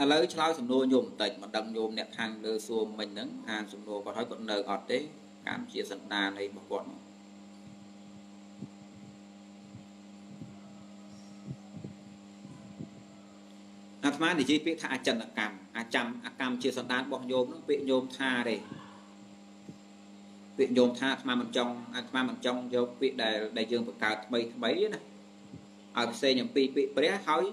ឥឡូវឆ្លើយសំណួរញោមបន្តិចមិនដឹងញោមអ្នកខាងលើសួរមិញហ្នឹងអានសំណួរគាត់ហើយគាត់នៅអត់ទេកម្មជាសន្តាននៃរបស់គាត់មកអាត្មានិយាយពាក្យថាអចិន្តកម្មអាចាំអកម្មជាសន្តានរបស់ញោមហ្នឹងពាក្យញោមថាទេពាក្យញោមថាអាត្មាមិនចង់អាត្មាមិនចង់យកពាក្យដែលដែលយើងបង្កើតថ្មីថ្មីណាឲ្យផ្សេងអំពីពាក្យព្រះហើយ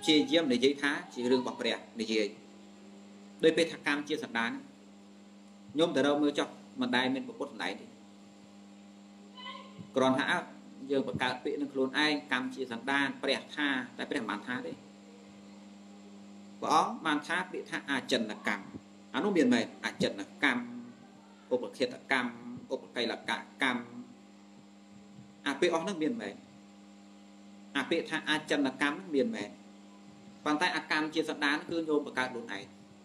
ព្យាយាមនិយាយថាជារឿងរបស់ព្រះនិយាយដោយពេលថាកម្មជាសន្តានញោមទៅរកមើលចុះមិនដែលមានពុទ្ធសម្ដែងទេគ្រាន់ថាយើងបង្កើតពាក្យនឹងខ្លួនឯងកម្មជាសន្តានព្រះថាតែព្រះមិនបានថាទេព្រះអង្គបានថាពាក្យថាអចិន្នកម្មអានោះមានមែនអចិន្នកម្មឧបខេតកម្មឧបកៃលកកម្មអាពាក្យអស់នោះមានមែនអាពាក្យថាអចិន្នកម្មនឹងមានមែន ប៉ុន្តែអកម្មជាសន្តានគឺញោមបង្កើតខ្លួនឯង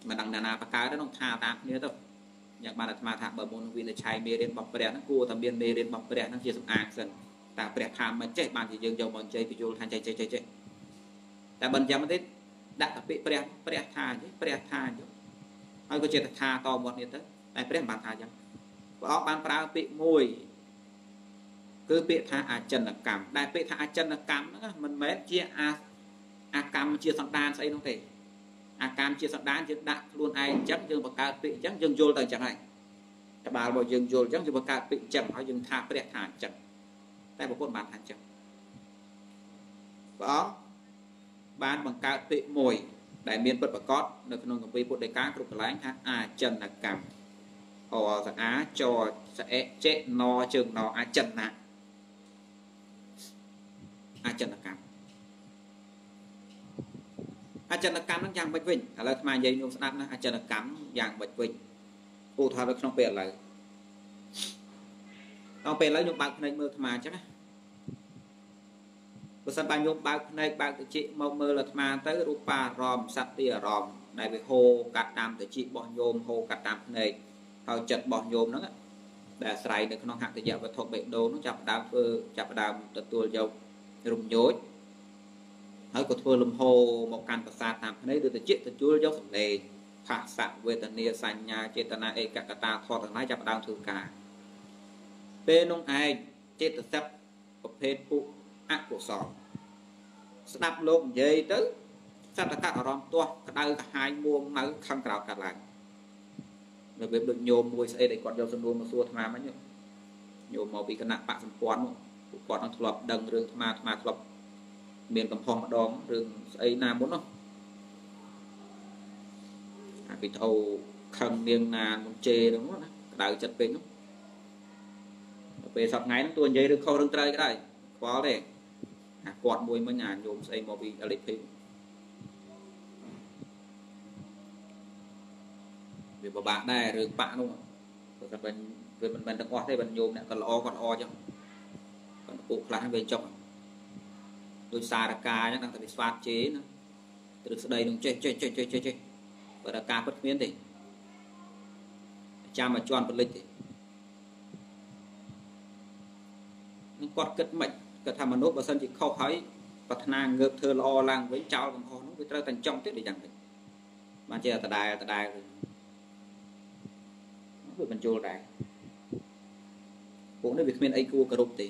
មិនដឹងណាណាបង្កើតទៅនឹងថាតាមគ្នាទៅយ៉ាងបានអាត្មាថាបើមុនវិនិច្ឆ័យមេរៀនរបស់ព្រះហ្នឹងគួរតែមានមេរៀនរបស់ព្រះហ្នឹងជាសំអាងសិនតើព្រះថាមិនចេះបានជាយើងយកមកជ័យបញ្យល់ថាចេះចេះចេះចេះតែបើយ៉ាងមិនទេដាក់តែពាក្យព្រះព្រះថាអញ្ចឹងព្រះថាអញ្ចឹងហើយក៏ចេះតែថាតមាត់នេះទៅតែព្រះមិនបានថាអញ្ចឹងព្រះអង្គបានប្រើពាក្យមួយគឺពាក្យថាអចិន្នកម្មដែលពាក្យថាអចិន្នកម្មហ្នឹងមិនមែនជាអា អាកម្មជាសន្តានស្អីនោះទេអាកម្មជាសន្តានយើងដាក់ខ្លួនឯងអញ្ចឹងយើងបង្កើតពាក្យអញ្ចឹងយើងយល់ទៅអញ្ចឹងហើយក្បាលរបស់យើងយល់អញ្ចឹងយើងបង្កើតពាក្យអញ្ចឹងហើយយើងថាព្រះថាអញ្ចឹងតែប្រពន្ធបានថាអញ្ចឹងព្រះអង្គបានបង្កើតពាក្យមួយ ដែលមានពិតប្រកបនៅក្នុងគម្ពីរពុទ្ធដីកាគ្រប់កន្លែងថាអាចិនកម្មអសអាចស្អេចេណជើងណអចិនៈអចិនកម្ម អចិនកម្មនឹងយ៉ាងម៉េចវិញឥឡូវអាត្មានិយាយញោមស្ដាប់ណាអចិនកម្មយ៉ាងម៉េចវិញឧទាហរណ៍នៅក្នុងពេលឥឡូវដល់ពេលឥឡូវខ្ញុំបើកភ្នែកមើលអាត្មាអញ្ចឹងណាបើសិនបើញោមបើកភ្នែកបើកតិចមកមើលអាត្មាទៅរូបារម្មណ៍សត្វទីអារម្មណ៍ដែលវាហូរកាត់តាមតិចរបស់ញោមហូរកាត់តាមភ្នែកហើយចិត្តរបស់ញោមហ្នឹងដែលអាស្រ័យនៅក្នុងហត្ថយវត្ថុបេដូនោះចាប់ដើមធ្វើចាប់ដើមទទួលយករំញោច ហើយក៏ធ្វើលំហូរមកកាន់ប្រសាទតាមភ្នែកឬតិចទទួលយកសម្លេងផាសៈវេទនាសញ្ញាចេតនាឯកកតាធម៌ទាំងឡាយចាប់ដើមធ្វើការពេលនោះឯងចេតសិកប្រភេទពុអកុសលស្ដាប់លោកនិយាយទៅសត្វតកអារម្មណ៍ទាស់ក្តៅកាហាយមួងនៅខឹងក្រោតកាត់ឡើងរបៀបដូចញោមមួយស្អីដែលគាត់យកសំណួរមកសួរអាត្មាមិញញោមមកពីគណៈបកសម្ព័ន្ធនោះគាត់នឹងធ្លាប់ដឹងរឿងអាត្មាអាត្មាធ្លាប់ មានកំហុសម្ដងរឿងស្អីណាមុននោះអាពីធោខឹងនាងណាមុនជេនោះណាក្តៅចិត្តពេកនោះពេលសប្ថ្ងៃហ្នឹងតួនិយាយរឿងខុសរឿងត្រូវក៏ដោយខ្វល់ទេអាគាត់មួយមិញអាញោមស្អីមកពី LP វាពិបាកដែររឿងបាក់នោះព្រោះតែវិញវាមិនមែនទាំងអស់ទេបើញោមអ្នកក៏ល្អគាត់ល្អចឹងគាត់ពុកខ្លះវាចុក ដោយសារកាអញ្ចឹងតែវាស្វាតជេណាទ្រឹស្ដីនឹងចេះចេះចេះចេះចេះចេះបើតែការពិតគ្មានទេចាំមកជន់ពលិចទេនឹងគាត់គិតមិនគាត់ថាមនុស្សបើសិនជាខុសហើយប្រាថ្នាងើបធ្វើល្អឡើងវិញចោលកំហុសនោះវាត្រូវតែចង់ទៀតដូចយ៉ាងនេះបានជាដដែលដដែលវាបញ្ចូលដែរពួកនេះវាគ្មានអីគួរគោរពទេ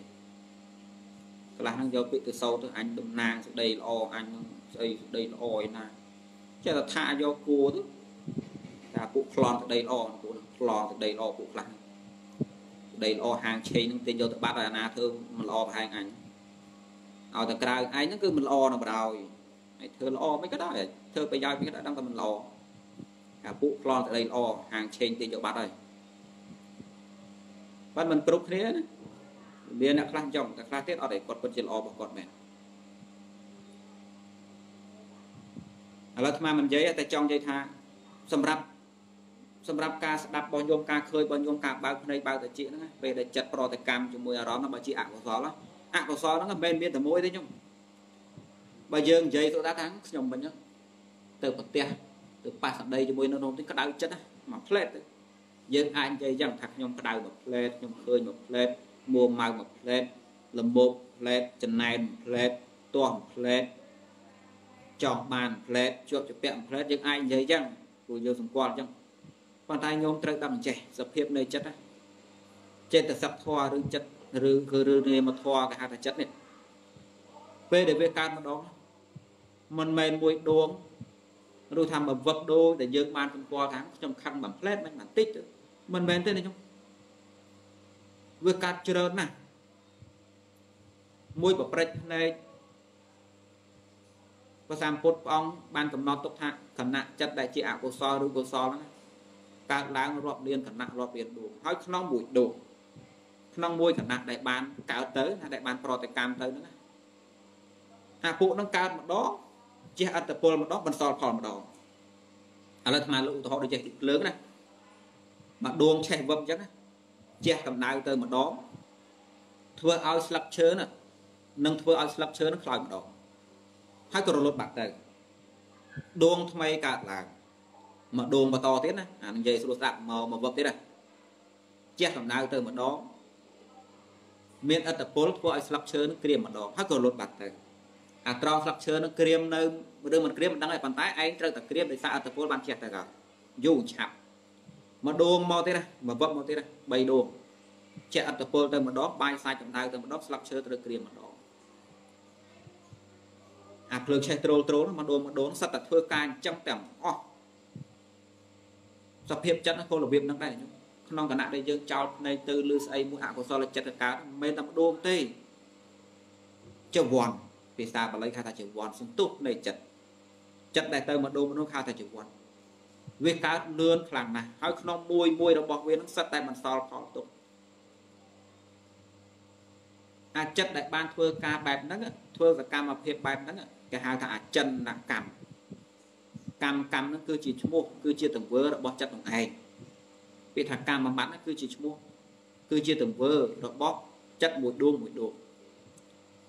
ខ្លះហ្នឹងយកពាក្យទៅសោទៅអញតំណាងសេចក្តីល្អអញនឹងស្អីសេចក្តីល្អឯណាចេះតែថាយកគួរទៅថាពួកប្លន់សេចក្តីល្អពួកហ្នឹងប្លន់សេចក្តីល្អពួកខ្លះសេចក្តីល្អហាងឆេងហ្នឹងទេយកទៅបាត់ឲ្យអាណាធ្វើមិនល្អប្រហែលអញឲ្យតែក្រៅឯងហ្នឹងគឺមិនល្អនៅបដ ாய் ហើយធ្វើល្អមិនក៏ដែរធ្វើប្រយោជន៍មិនក៏ដែរដឹងតែមិនល្អអាពួកប្លន់សេចក្តីល្អហាងឆេងទេយកបាត់ហើយបានមិនគ្រប់គ្នាណា មានអ្នកខ្លះចង់តែខ្លះទៀតអត់ឯគាត់ពិតជាល្អរបស់គាត់មែនឥឡូវអាត្មាមិននិយាយតែចង់និយាយថាសម្រាប់សម្រាប់ការស្ដាប់របស់ញោមការឃើញរបស់ញោមការបើកភ្នែកបើកតិចហ្នឹងពេលដែលចិត្តប្រតិកម្មជាមួយអារម្មណ៍ហ្នឹងបើជាអកុសលអកុសលហ្នឹងមិនមែនមានតែមួយទេញោមបើយើងនិយាយទៅថាខ្ញុំមិញទៅប្រទេសទៅប៉ះសម្ដីជាមួយនៅនំទីក្តៅចិត្តណាមកផ្លែតទៅយើងអាចនិយាយយ៉ាងថាខ្ញុំក្តៅមួយផ្លែតខ្ញុំឃើញមួយផ្លែត មួម៉ៅមួយផ្លែតលមោកផ្លែតចំណែនផ្លែតទាស់ផ្លែតចង់បានផ្លែតជាប់ជាពាក់ផ្លែតយើងអាចនិយាយអញ្ចឹងព្រោះយើងសង្កល់អញ្ចឹងប៉ុន្តែញោមត្រូវដឹងចេះសភាពនៃចិត្តណាចេតសិកធម៌ឬចិត្តឬគឺរឿងនាមធម៌គេហៅថាចិត្តនេះពេលដែលវាកើតម្ដងមិនមែនមួយដួងឬថាមកវឹកដូរដែលយើងបានសម្គាល់ថាខ្ញុំខឹងបានផ្លែតមិនបានតិចមិនមែនទេណាខ្ញុំ វាកាត់ច្រើនណាស់មួយប្រព្រឹត្តភ្នែកព្រះសម្ពុទ្ធព្រះអង្គបានកំណត់ទុកថាគណៈចិត្តដែលជាអកុសលឬកុសលហ្នឹងកើតឡើងរាប់លានគណៈរាប់លានដួងហើយក្នុងមួយដួងក្នុងមួយគណៈដែលបានកើតទៅដែលបានប្រតិកម្មទៅហ្នឹងអាពួកហ្នឹងកើតម្ដងជះអត្តពលម្ដងបន្សល់ផលម្ដងឥឡូវអាត្មាលោកឧទាហរណ៍ដូចចេះលើកណាមកដួងឆេះវឹបអញ្ចឹងណា ជះកម្ដៅទៅម្ដងធ្វើឲ្យស្លឹកឈើណានឹងធ្វើឲ្យស្លឹកឈើនឹងខ្លោចម្ដងហើយក៏រលត់បាត់ទៅដួងថ្មីកើតឡើងមកដួងបន្តទៀតណាអានិយាយស្រួលស្ដាប់មកមកវឹកទៀតណាជះកម្ដៅទៅម្ដងមានអត្តពលធ្វើឲ្យស្លឹកឈើនឹងក្រៀមម្ដងហើយក៏លុតបាត់ទៅអាត្រង់ស្លឹកឈើនឹងក្រៀមនៅឬមិនក្រៀមមិនដឹងទេប៉ុន្តែឯងត្រូវតែក្រៀមដោយសារអត្តពលបានជះទៅក៏យូរឆាប់ មកដួងមកទៀតណាមកវឹកមកទៀតណា3ដួងជះអត្តពលទៅម្ដងបាយសាច់កម្ដៅទៅម្ដងស្លឹកឈើត្រូវក្រៀមម្ដងអាភ្លើងឆេះត្រូលត្រូលមកដួងមកដួងសិតតែធ្វើការអញ្ចឹងទាំងអស់សភាពចិត្តក៏របៀបហ្នឹងដែរខ្ញុំក្នុងគណៈដែលយើងចោលភ្នែកទៅលឺស្អីមួយអកុសលចិត្តកើតមិនមែនតែម្ដងទេចវ័នភាសាបាលីហៅថាចវ័នសន្ទុះនៃចិត្តចិត្តដែលទៅម្ដងមនុស្សហៅថាចវ័ន វាកើតលឿនខ្លាំងណាស់ហើយក្នុងមួយមួយរបស់វានឹងសិតតែបន្សល់ផលទុកអាចិត្តដែលបានធ្វើការបែបហ្នឹងធ្វើសកម្មភាពបែបហ្នឹងគេហៅថាអចិនកម្មកម្មកម្មហ្នឹងគឺជាឈ្មោះគឺជាទង្វើរបស់ចិត្តនឹងឯងពាក្យថាកម្មបត្តិគឺជាឈ្មោះគឺជាទង្វើរបស់ចិត្តមួយដួងមួយដួង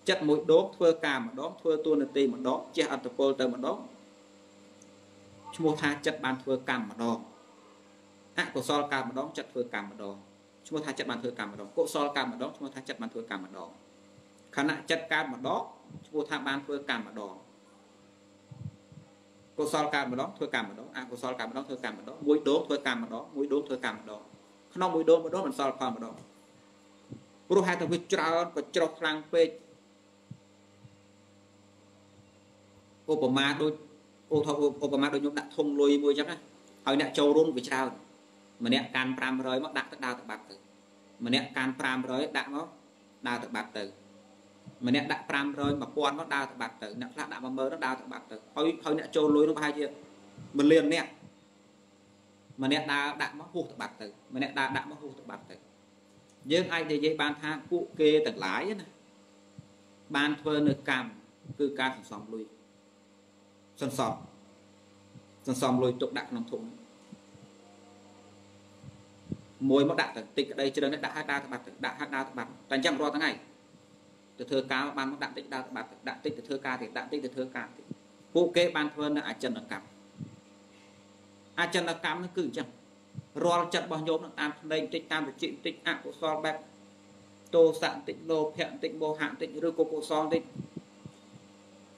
ចិត្តមួយដងធ្វើការម្ដងធ្វើតួនាទីម្ដងជះអត្តពលទៅម្ដង ឈ្មោះថាចិត្តបានធ្វើកម្មម្ដងអកុសលកើម្ដងចិត្តធ្វើកម្មម្ដងឈ្មោះថាចិត្តបានធ្វើកម្មម្ដងកុសលកើម្ដងឈ្មោះថាចិត្តបានធ្វើកម្មម្ដងខណៈចិត្តកើម្ដងឈ្មោះថាបានធ្វើកម្មម្ដងកុសលកើម្ដងធ្វើកម្មម្ដងអកុសលកើម្ដងធ្វើកម្មម្ដងមួយដងធ្វើកម្មម្ដងមួយដងធ្វើកម្មម្ដងក្នុងមួយដងម្ដងមិនសល់ផលម្ដងព្រោះហេតុតែវាច្រើនក៏ច្រោះខ្លាំងពេកឧបមាដូច ឧទាហរណ៍ឧបមាដូចខ្ញុំដាក់ធុងលុយមួយអញ្ចឹងណាហើយអ្នកចូលរួមវាច្រើនម្នាក់កាន់500មកដាក់ទៅដើរទៅបាត់ទៅម្នាក់កាន់500ដាក់មកដើរទៅបាត់ទៅម្នាក់ដាក់500 1000មកដើរទៅបាត់ទៅអ្នកខ្លះដាក់10000ទៅដើរទៅបាត់ទៅហើយហើយអ្នកចូលលុយនោះប្រហែលជា1លានអ្នកម្នាក់ដើរដាក់មកហួសទៅបាត់ទៅម្នាក់ដើរដាក់មកហួសទៅបាត់ទៅយើងអាចនិយាយបានថាពួកគេទាំងឡាយណាបានធ្វើនៅកម្មគឺការសន្សំលុយ សន្សំសន្សំលុយទុកដាក់ក្នុងធុងមួយមកដាក់ទៅតិចក្តីជ្រើនេះដាក់ឲ្យដើរទៅបាត់ទៅដាក់ឲ្យដើរទៅបាត់តែអញ្ចឹងរាល់ថ្ងៃទៅធ្វើការបានមកដាក់តិចដើរទៅបាត់ទៅដាក់តិចទៅធ្វើការទៀតដាក់តិចទៅធ្វើការទៀតពួកគេបានធ្វើនៅអចិន្នកម្មអចិន្នកម្មនោះគឺអញ្ចឹងរាល់ចិត្តរបស់ញោមនឹងតាមភ្នែកតិចតាមវិจิตតិចអកុសលបែបទោសៈតិចលោភៈតិចមោហៈតិចឬក៏កុសលតិច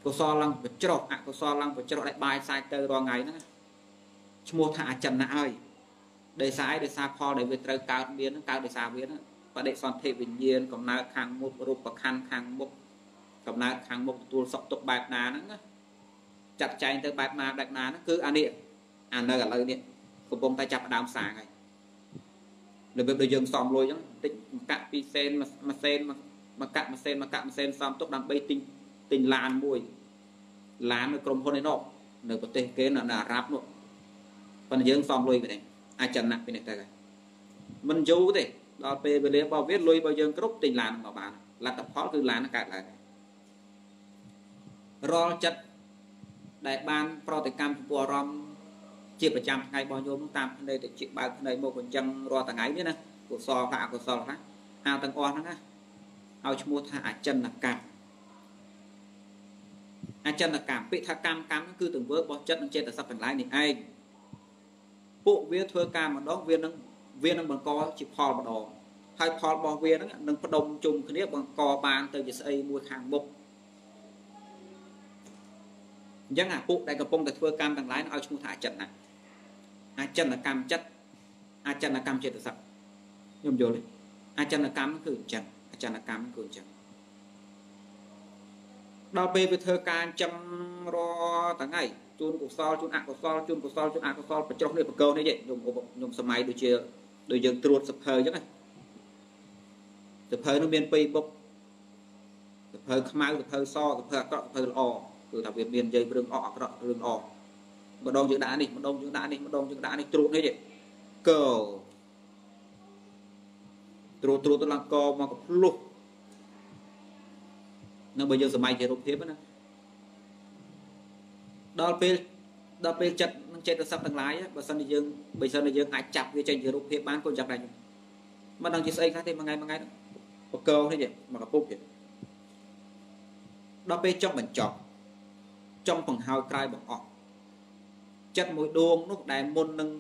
កុសលឡើងបច្រោះអកុសលឡើងបច្រោះដែលបាយសាយទៅរាល់ថ្ងៃហ្នឹងឈ្មោះថាអចិន្នៈហើយដោយសារអីដោយសារផលដែលវាត្រូវកើតមានហ្នឹងកើតដោយសារវាហ្នឹងបដិសន្ធិវិញ្ញាណកំណើតខាងមុខរូបខណ្ឌខាងមុខកំណើតខាងមុខទទួលសុខទុក្ខបែបណាហ្នឹងណាចាត់ចែងទៅបែបណាបែបណាហ្នឹងគឺអានេះអានៅឥឡូវនេះកំពុងតែចាប់ដើមសាងហើយរបៀបដូចយើងសំលុយអញ្ចឹងតិចកាក់ពីសេនមួយសេនមកកាក់មួយសេនមកកាក់មួយសេនសំទុកដើម្បីទិញ ទិញឡានមួយឡាននៅក្រុមហ៊ុនឯនោះនៅប្រទេសគេនៅអារ៉ាប់នោះប៉ុន្តែយើងសំលុយទៅនេះអាចចំណាក់ពីនេះទៅហើយមិនយូរទេដល់ពេលវេលារបស់វាលុយរបស់យើងគ្រប់ទិញឡានមកបានលទ្ធផលគឺឡានកើតឡើងរាល់ចិត្តដែលបានប្រតិកម្មចំពោះអារម្មណ៍ជាប្រចាំថ្ងៃរបស់ញោមតាមភ្នែកទៅជាបើកភ្នែកមកអញ្ចឹងរាល់ថ្ងៃនេះណាកុសលថាអកុសលថាអាទាំងអស់ហ្នឹងណាឲ្យឈ្មោះថាអចិន្នកម្ម អចិន្នកម្មពាក្យថាកម្មកម្មគឺទង្វើរបស់ចិត្តនិងចេតសិកទាំងឡាយនេះឯងពួកវាធ្វើការម្ដងវានឹងវានឹងបង្កជាផលម្ដងហើយផលរបស់វានឹងនឹងផ្ដុំជុំគ្នាបង្កបានទៅជាស្អីមួយខាងមុខអញ្ចឹងអាពួកដែលកំពុងតែធ្វើកម្មទាំងឡាយឲ្យឈ្មោះថាអចិន្នៈអចិន្នកម្មចិត្តអចិន្នកម្មចេតសិកខ្ញុំយល់ទេអចិន្នកម្មគឺអញ្ចឹងអចិន្នកម្មគឺអញ្ចឹង ដល់ពេលវាធ្វើការចំរថ្ងៃជូនកុសលជូនអកុសលជូនកុសលជូនអកុសលបញ្ចុះនេះបកោនេះខ្ញុំខ្ញុំសម័យដូចជាដូចយើងត្រួតសភើអញ្ចឹងណាសភើនោះមានពីរបុកសភើខ្មៅសភើសសភើអាក្រក់សភើល្អគឺថាវាមាននិយាយរឿងអកអាក្រក់រឿងល្អម្ដងយើងដាក់នេះម្ដងយើងដាក់នេះម្ដងយើងដាក់នេះត្រួតនេះកោត្រួតត្រួតទៅឡើងកមកក៏ភ្លុះ នៅបើយើងសម័យជារូបភាពណាដល់ពេលដល់ពេលចិត្តនឹងចេតសិកទាំងឡាយបើសិនជាយើងបើសិនជាយើងអាចចាប់វាចេញជារូបភាពបានក៏យ៉ាងដែរមិនដឹងជាស្អីខ្លះទេមួយថ្ងៃមួយថ្ងៃបកោនេះមកកពុកទៀតដល់ពេលចង់បញ្ចប់ចង់បង្ហើយក្រោយបង្អស់ចិត្តមួយដួងនោះដែលមុននឹង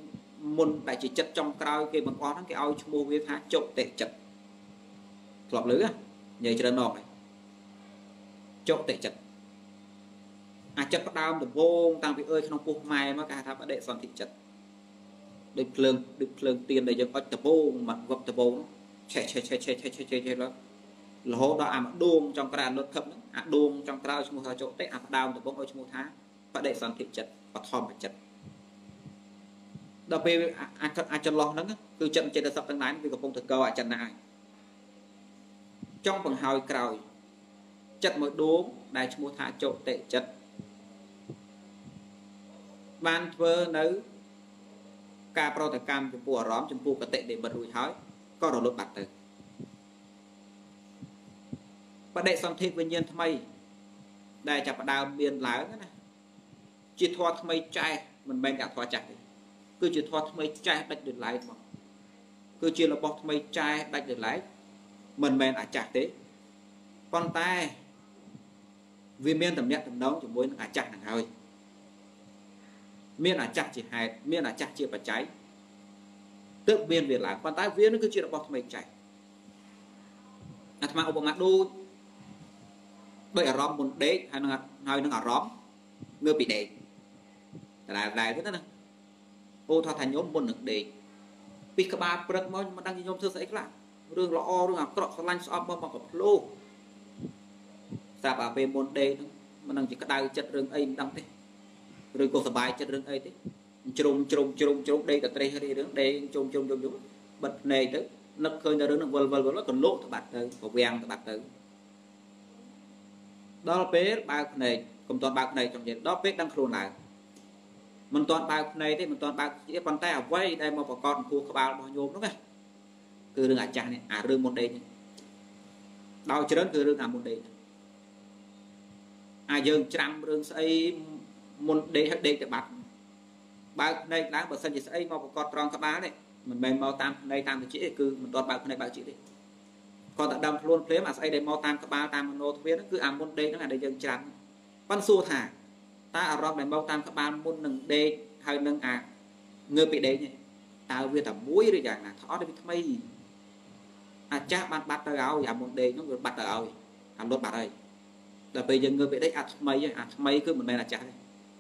មុនដែលជាចិត្តចុងក្រោយគេបង្អស់ហ្នឹងគេឲ្យឈ្មោះវាថាចុតិចិត្តធ្លាប់ឮនិយាយច្រើនដងហើយ ចុតិចិត្តអាចចិត្តផ្ដើមដំបូងតាំងពីអើយក្នុងពោះម៉ែមកគេហៅថាបដិសន្ធិចិត្តដូចភ្លើងដូចភ្លើងទៀនដែលយើងអុចដំបូងមកវឹកដំបូងឆេះឆេះឆេះឆេះឆេះឆេះឆេះឡើងរហូតដល់អាម្ដួងចុងក្រោយលុតខឹបហ្នឹងអាដួងចុងក្រោយឈ្មោះថាចុតិអាផ្ដើមដំបូងឲ្យឈ្មោះថាបដិសន្ធិចិត្តបឋមចិត្តដល់ពេលអាចអាចចន្លោះហ្នឹងគឺចិត្តចិត្តសពទាំងឡាយវាកំពុងទៅកោអចិន្តាហើយចង់បង្ហើយក្រោយ ចិត្តមួយដួងដែលឈ្មោះថាចុតិចិត្តបានធ្វើនៅការប្រតិកម្មចំពោះអារម្មណ៍ចំពោះកតិនិមិត្តរួចហើយក៏រលត់បាត់ទៅបដិសន្ធិវិញ្ញាណថ្មី ដែលចាប់ផ្ដើមមានឡើងណាជាធម៌ថ្មីចែកមិនមែនតែធម៌ចាស់ទេគឺជាធម៌ថ្មីចែកដាច់ដោយឡែកមកគឺជារបស់ថ្មីចែកដាច់ដោយឡែកមិនមែនអាចាស់ទេប៉ុន្តែ វាមានតំណែងតំណងជាមួយនឹងអាចាស់នឹងហើយមានអាចាស់ជាហេតុមានអាចាស់ជាបច្ច័យទើបមានវាឡើងប៉ុន្តែវានឹងគឺជារបស់ថ្មីចែកអាត្មាឧបមាដូចដោយអារម្មណ៍មុនដេកហើយនឹងហើយនឹងអារម្មណ៍ងើបពីដេកដដែលដែរទេណាអូថាថាញោមមុននឹងដេកពីក្បាលព្រឹកមកមិនដឹងញោមធ្វើស្អីខ្លះរឿងល្អរឿងអាក្រក់ស្រឡាញ់ស្អប់មកមកកភ្លោ ស្រាប់អាពេលមុនដេកហ្នឹងមិនដឹងជាក្តៅចិត្តរឿងអីមិនដឹងទេឬក៏សុបាយចិត្តរឿងអីទេជ្រុំជ្រុំជ្រុំជ្រុំដេកតែត្រេះរីរឿងដេកជុំជុំជុំជុំបិទភ្នែកទៅនឹកឃើញតែរឿងនឹងវិលវិលវិលក៏លោកទៅបាត់ទៅប្រវាំងទៅបាត់ទៅដល់ពេលបើកភ្នែកកុំតន់បើកភ្នែក trong ចិត្តដល់ពេលដឹងខ្លួនឡើងមិនតន់បើកភ្នែកទេមិនតន់បើកទេប៉ុន្តែអ្វីដែលមកប្រកបចំពោះក្បាលរបស់ញោមនោះណាគឺរឿងអាចាស់នេះអារឿងមុនដេកដោយច្រើនគឺរឿងអាមុនដេក អាយើងច្រាំរឿងស្អីមុនដេកហើយដេកទៅបាត់បើកភ្នែកឡើងបើសិនជាស្អីមកប្រកបត្រង់ក្បាលនេះមិនមែនមកតាមភ្នែកតាមតិចគឺមិនទាន់បើកភ្នែកបើកជីទេគាត់តែដើមខ្លួនភ្លាមអាស្អីដែលមកតាមក្បាលតាមមโนទ្វារហ្នឹងគឺអាមុនដេកហ្នឹងអាដែលយើងច្រាំប៉ិនសួរថាតើអារម្មណ៍ដែលមកតាមក្បាលមុននឹងដេកហើយនឹងអាងើបពីដេកនេះតើវាតែមួយឬយ៉ាងណាថតវាថ្មីអាចាស់បានបាត់ទៅឲ្យអាមុនដេកហ្នឹងវាបាត់ទៅឲ្យអាលុតបាត់ហើយ ដល់ពេលយើងងើបពីដេកអាថ្មីអាថ្មីគឺមិនមែនអាចាស់ទេ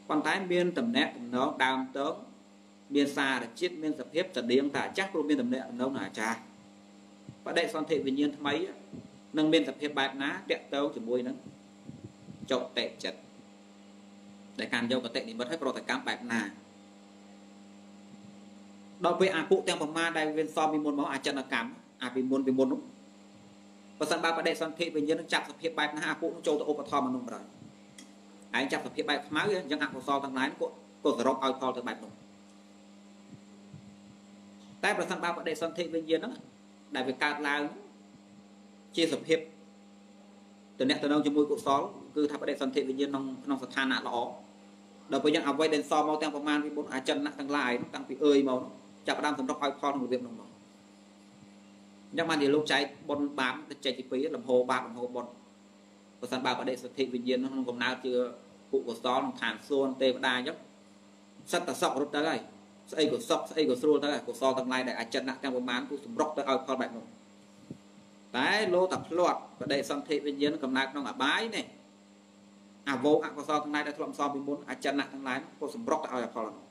ប៉ុន្តែមានតំណែងតំណងដើមតងមានសារជាតិមានសភាពស្តៀងតែអាចាស់ព្រោះមានតំណែងតំណងនឹងអាចាស់បដិសន្ធិវិញ្ញាណថ្មីនឹងមានសភាពបែបណាតកតងជាមួយនឹងចុតិចិត្តដែលកាន់យកកតិនិមិត្តឲ្យប្រតិកម្មបែបណាដល់ពេលអាពួកទាំងប្រមាណដែលវាសមពីមុនមកអចិន្នកម្មអាពីមុនពីមុននោះ បើសិនបើបដិសន្ធិវិញ្ញាណនឹងចាប់សភាពបែបណាអាពួកនោះចូលទៅឧបត្ថម្ភមនុស្សប្រហើយឯងចាប់សភាពបែបខ្មៅអញ្ចឹងអកុសលទាំងឡាយក៏ក៏សរុបឲ្យផលទៅបែបនោះតែប្រសិនបើបដិសន្ធិវិញ្ញាណហ្នឹងដែលវាកើតឡើងជាសភាពតំណែងតំណងជាមួយកុសលគឺថាបដិសន្ធិវិញ្ញាណក្នុងក្នុងស្ថានៈល្អដល់ពេលយ៉ាងអ្វីដែលសមកទាំងប្រមាណពីមុនអចិន្នៈទាំងឡាយតាំងពីអើយមកចាប់ផ្ដើមសម្រុកឲ្យផលក្នុងរបៀបនោះមក អញ្ចឹងបានជាលោកចែកបុណ្យបាបទៅចែកទី2លំហបាបលំហបុណ្យបើសិនបើបដិសន្ធិវិញ្ញាណក្នុងកំណើតជាពុកុសលក្នុងឋានសួគ៌ទេវតាអញ្ចឹងសិតតែសក់រត់ទៅហើយស្អីក៏សុខស្អីក៏ស្រួលទៅកុសលទាំងឡាយដែលអចិន្នៈទាំងប្រមាណគឺសម្រុកទៅឲ្យផលបែបនោះតែលោតែផ្លាត់បដិសន្ធិវិញ្ញាណកំណើតក្នុងអបាយនេះអាវោអកុសលទាំងឡាយដែលធ្លាប់សំពីមុនអចិន្នៈទាំងឡាយក៏សម្រុកទៅឲ្យអផលនោះ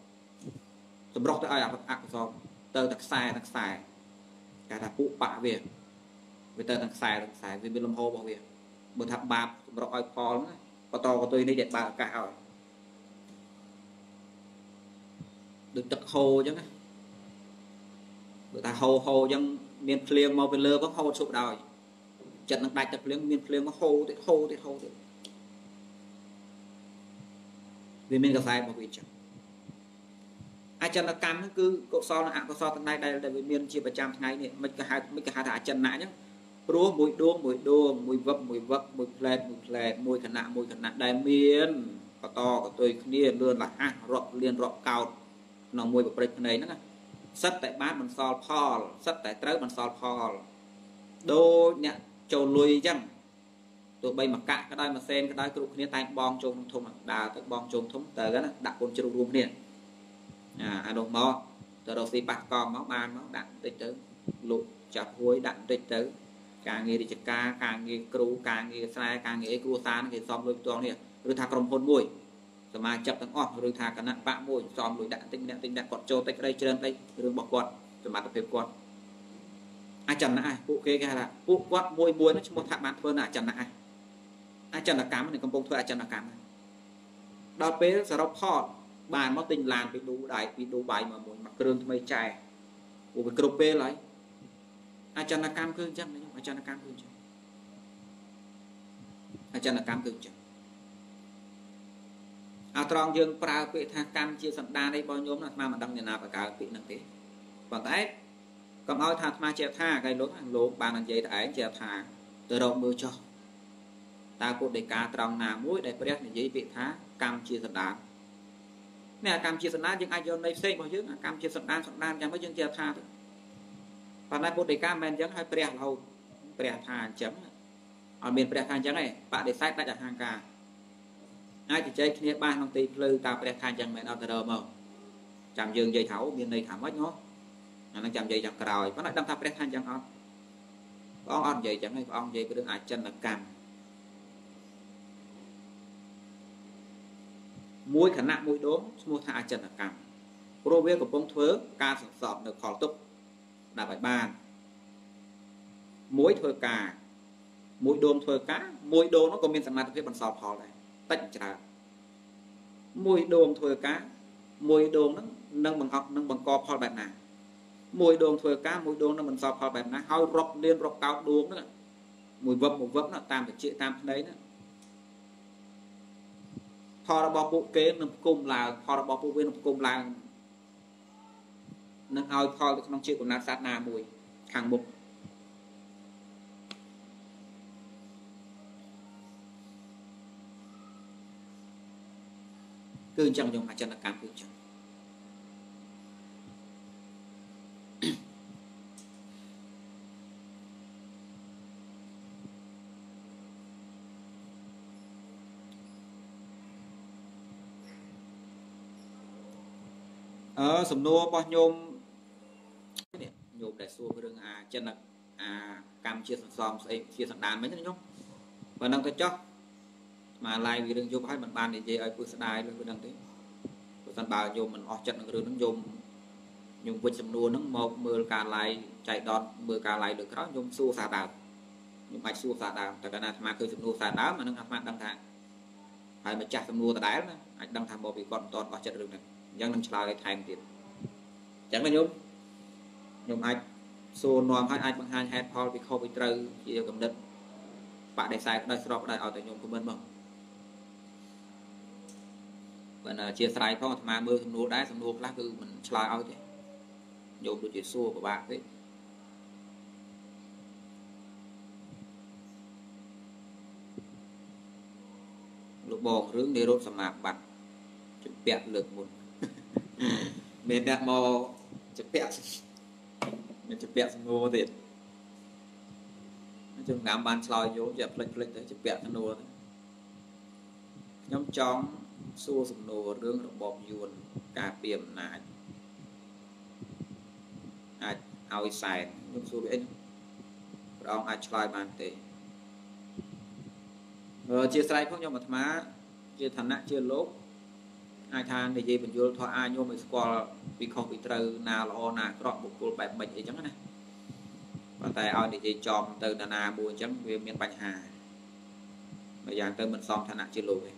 សម្រុកទៅឲ្យអកុសលទៅតែខ្សែតែខ្សែ គេថាពុបៈវាវាទៅទាំងខ្សែទាំងខ្សែវាមានលំហរបស់វាបើថាបាបសម្រុកឲ្យផលហ្នឹងបន្តកតុយនេះដែលបើឱកាសឲ្យដូចទឹកហូរអញ្ចឹងណាបើថាហូរហូរអញ្ចឹងមានភ្លៀងមកពីលើផងហូរឈប់ដោយចិត្តនឹងដាច់ទឹកភ្លៀងមានភ្លៀងមកហូរទៀតហូរទៀតហូរទៀតវាមានកសែរបស់វាអញ្ចឹង អចិន្នកម្មហ្នឹងគឺកុសលនិងអកុសលទាំងឡាយដែលដែលវាមានជាប្រចាំថ្ងៃនេះមិនក៏ហៅមិនក៏ហៅថាអចិន្នៈអញ្ចឹងព្រោះមួយដួងមួយដួងមួយវឹកមួយវឹកមួយផ្លែតមួយផ្លែតមួយគណៈមួយគណៈដែលមានបន្តកតុយគ្នាលឿនលះរាប់លៀនរាប់កោតក្នុងមួយប្រព្រឹត្តភ្នែកហ្នឹងណាសិតតែបានបន្សល់ផលសិតតែត្រូវបន្សល់ផលដូចអ្នកចូលលុយអញ្ចឹងទោះបីមកកាក់ក៏ដោយម៉ាសែនក៏ដោយគ្រប់គ្នាតែបងជុំធំដើរទៅបងជុំធំទៅណាដាក់កូនជ្រូករួមគ្នា អាអានោះមកទៅរកស៊ីប៉ះកង់មកបានមកដាក់បន្តិចទៅលោកចាប់ហួយដាក់បន្តិចទៅ ការងាររាជការការងារគ្រូការងារស្រែការងារអីគ្រួសារគេសំលុយផ្ទាល់នេះឬថាក្រុមហ៊ុនមួយសមាជិកទាំងអស់ឬថាគណៈបកមួយសំលុយដាក់តិចម្នាក់តិចម្នាក់គាត់ចូលតិចក្តីច្រើនតិចរឿងរបស់គាត់សមត្ថភាពគាត់អចន្នៈពួកគេគេហៅថាពួកគាត់មួយមួយនោះឈ្មោះថាបានធ្វើនៅអចន្នៈអចន្នកម្មនឹងកំពុងធ្វើអចន្នកម្មដល់ពេលសរុបផល បានមកទិញឡានពីឌូដៃពីឌូបៃមកមួយមកគ្រឿងថ្មីចែពួកវាគ្រប់ពេលហើយអចន្នកម្មគឺអញ្ចឹងអចន្នកម្មគឺអញ្ចឹងអចន្នកម្មគឺអញ្ចឹងអាត្រង់យើងប្រើពាក្យថាកម្មជាសន្តានអីបងញោមអាត្មាមិនដឹងអ្នកណាបកកើតពាក្យហ្នឹងទេប៉ុន្តែកុំឲ្យថាអាត្មាជាថាកែលោកលោកបាននិយាយតែឯងជាថាទៅរកមើលចុះតើពុទ្ធដីកាត្រង់ណាមួយដែលព្រះនិយាយពាក្យថាកម្មជាសន្តាន នេះអាកម្មជាសន្តានយើងអាចយកន័យផ្សេងរបស់យើងអាកម្មជាសន្តានសន្តានយ៉ាងម៉េចយើងជាថាទៅប៉ុន្តែពុទ្ធដីកាមិនមែនអញ្ចឹងហើយព្រះរហូតព្រះថាអញ្ចឹងអត់មានព្រះថាអញ្ចឹងទេបដិសេធដាច់អហង្ការអាចជជែកគ្នាបានក្នុងទីភ្លឺតើព្រះថាអញ្ចឹងមិនអត់ទៅរើមកចាំយើងនិយាយថាមានន័យថាម៉េចណោះអានឹងចាំនិយាយយ៉ាងក្រោយប៉ុន្តែដឹងថាព្រះថាអញ្ចឹងអត់ព្រះអង្គអត់និយាយអញ្ចឹងទេព្រះអង្គនិយាយពីរឿងអចិន្នកម្ម មួយខណៈមួយដងឈ្មោះថាអចិន្នកម្មព្រោះវាកំពុងធ្វើការសន្សំនៅផលទុកដាក់ឲ្យបានមួយធ្វើការមួយដងធ្វើការមួយដងនោះក៏មានសមត្ថភាពបន្សល់ផលដែរតិចច្រើនមួយដងធ្វើការមួយដងហ្នឹងនឹងបង្កប់នឹងបង្កផលបែបណាមួយដងធ្វើការមួយដងនឹងបន្សល់ផលបែបណាហើយរាប់លានរាប់កោតដងហ្នឹងមួយវឹបមួយវឹបណាតាមបច្ចេកតាមភ្នែកណា ផលរបស់ពួកគេនឹងផ្គុំឡើងផលរបស់ពួកវានឹងផ្គុំឡើងនឹងឲ្យផលទៅក្នុងជាតិកំណត់សត្វណាមួយខាងមុខគឺអញ្ចឹងខ្ញុំអចិន្នកម្មគឺអញ្ចឹង អឺសំណួររបស់ញោមនេះញោមដែលសួររឿងអាចិនអាកម្មជាសន្សំស្អីជាសណ្ដានមិញណាញោមបើនឹងទៅចោះមក live វារឿងយប់ហើយមិនបាននិយាយឲ្យពុះស្ដាយលើហ្នឹងទេបើសិនបើញោមមិនអស់ចិត្តនឹងរឿងហ្នឹងញោមញោមវិចសំណួរហ្នឹងមកមើលការ live ចៃដតមើលការ live លើក្រោយញោមសួរសារដើមញោមអាចសួរសារដើមតែកាលណាអាត្មាឃើញសំណួរសារដើមអានឹងអាត្មាដឹងថាហើយម្ចាស់សំណួរដដែលណាអាចដឹងថាមកពីគាត់មិនតន់អស់ចិត្តរឿងហ្នឹង អញ្ចឹងនឹងឆ្លើយឲ្យថែមទៀតអញ្ចឹងណាញោមញោមអាចសួរនាំឲ្យអាចបង្ហាញហេតុផលពីខុសពីត្រូវជាកំណត់បដិសេធដោយស្របដោយឲ្យតែញោមខមមិនមកបើណាជាស្រ័យផងអាត្មាមើលសំណួរដែរសំណួរខ្លះគឺមិនឆ្លើយឲ្យទេញោមដូចជាសួរពិបាកពេកលោកបងរឿងនិរោធសមាបត្តិជំពាក់លើកមុន មានអ្នកមកជពាក់មានជពាក់សំណួរទៀតខ្ញុំងាមបានឆ្លើយយកជាផ្លេចផ្លេចទៅជពាក់សំណួរទៅខ្ញុំចង់សួរសំណួររឿងរបបយួនការពីអំណាចអាចឲ្យសែនខ្ញុំសួរវាអីព្រះអង្គអាចឆ្លើយបានទេអឺជាស្រ័យផងខ្ញុំអាត្មាជាឋានៈជាលោក អាចថានិយាយបញ្យលធម៌អាចញោមឲ្យស្គាល់ពីខុសពីត្រូវណាល្អណាអាក្រក់បុគ្គលបែបម៉េចអីចឹងណាប៉ុន្តែឲ្យនិយាយចំទៅតាណាមួយអញ្ចឹងវាមានបញ្ហាបើយ៉ាងទៅមិនសមឋានៈជាលោកទេ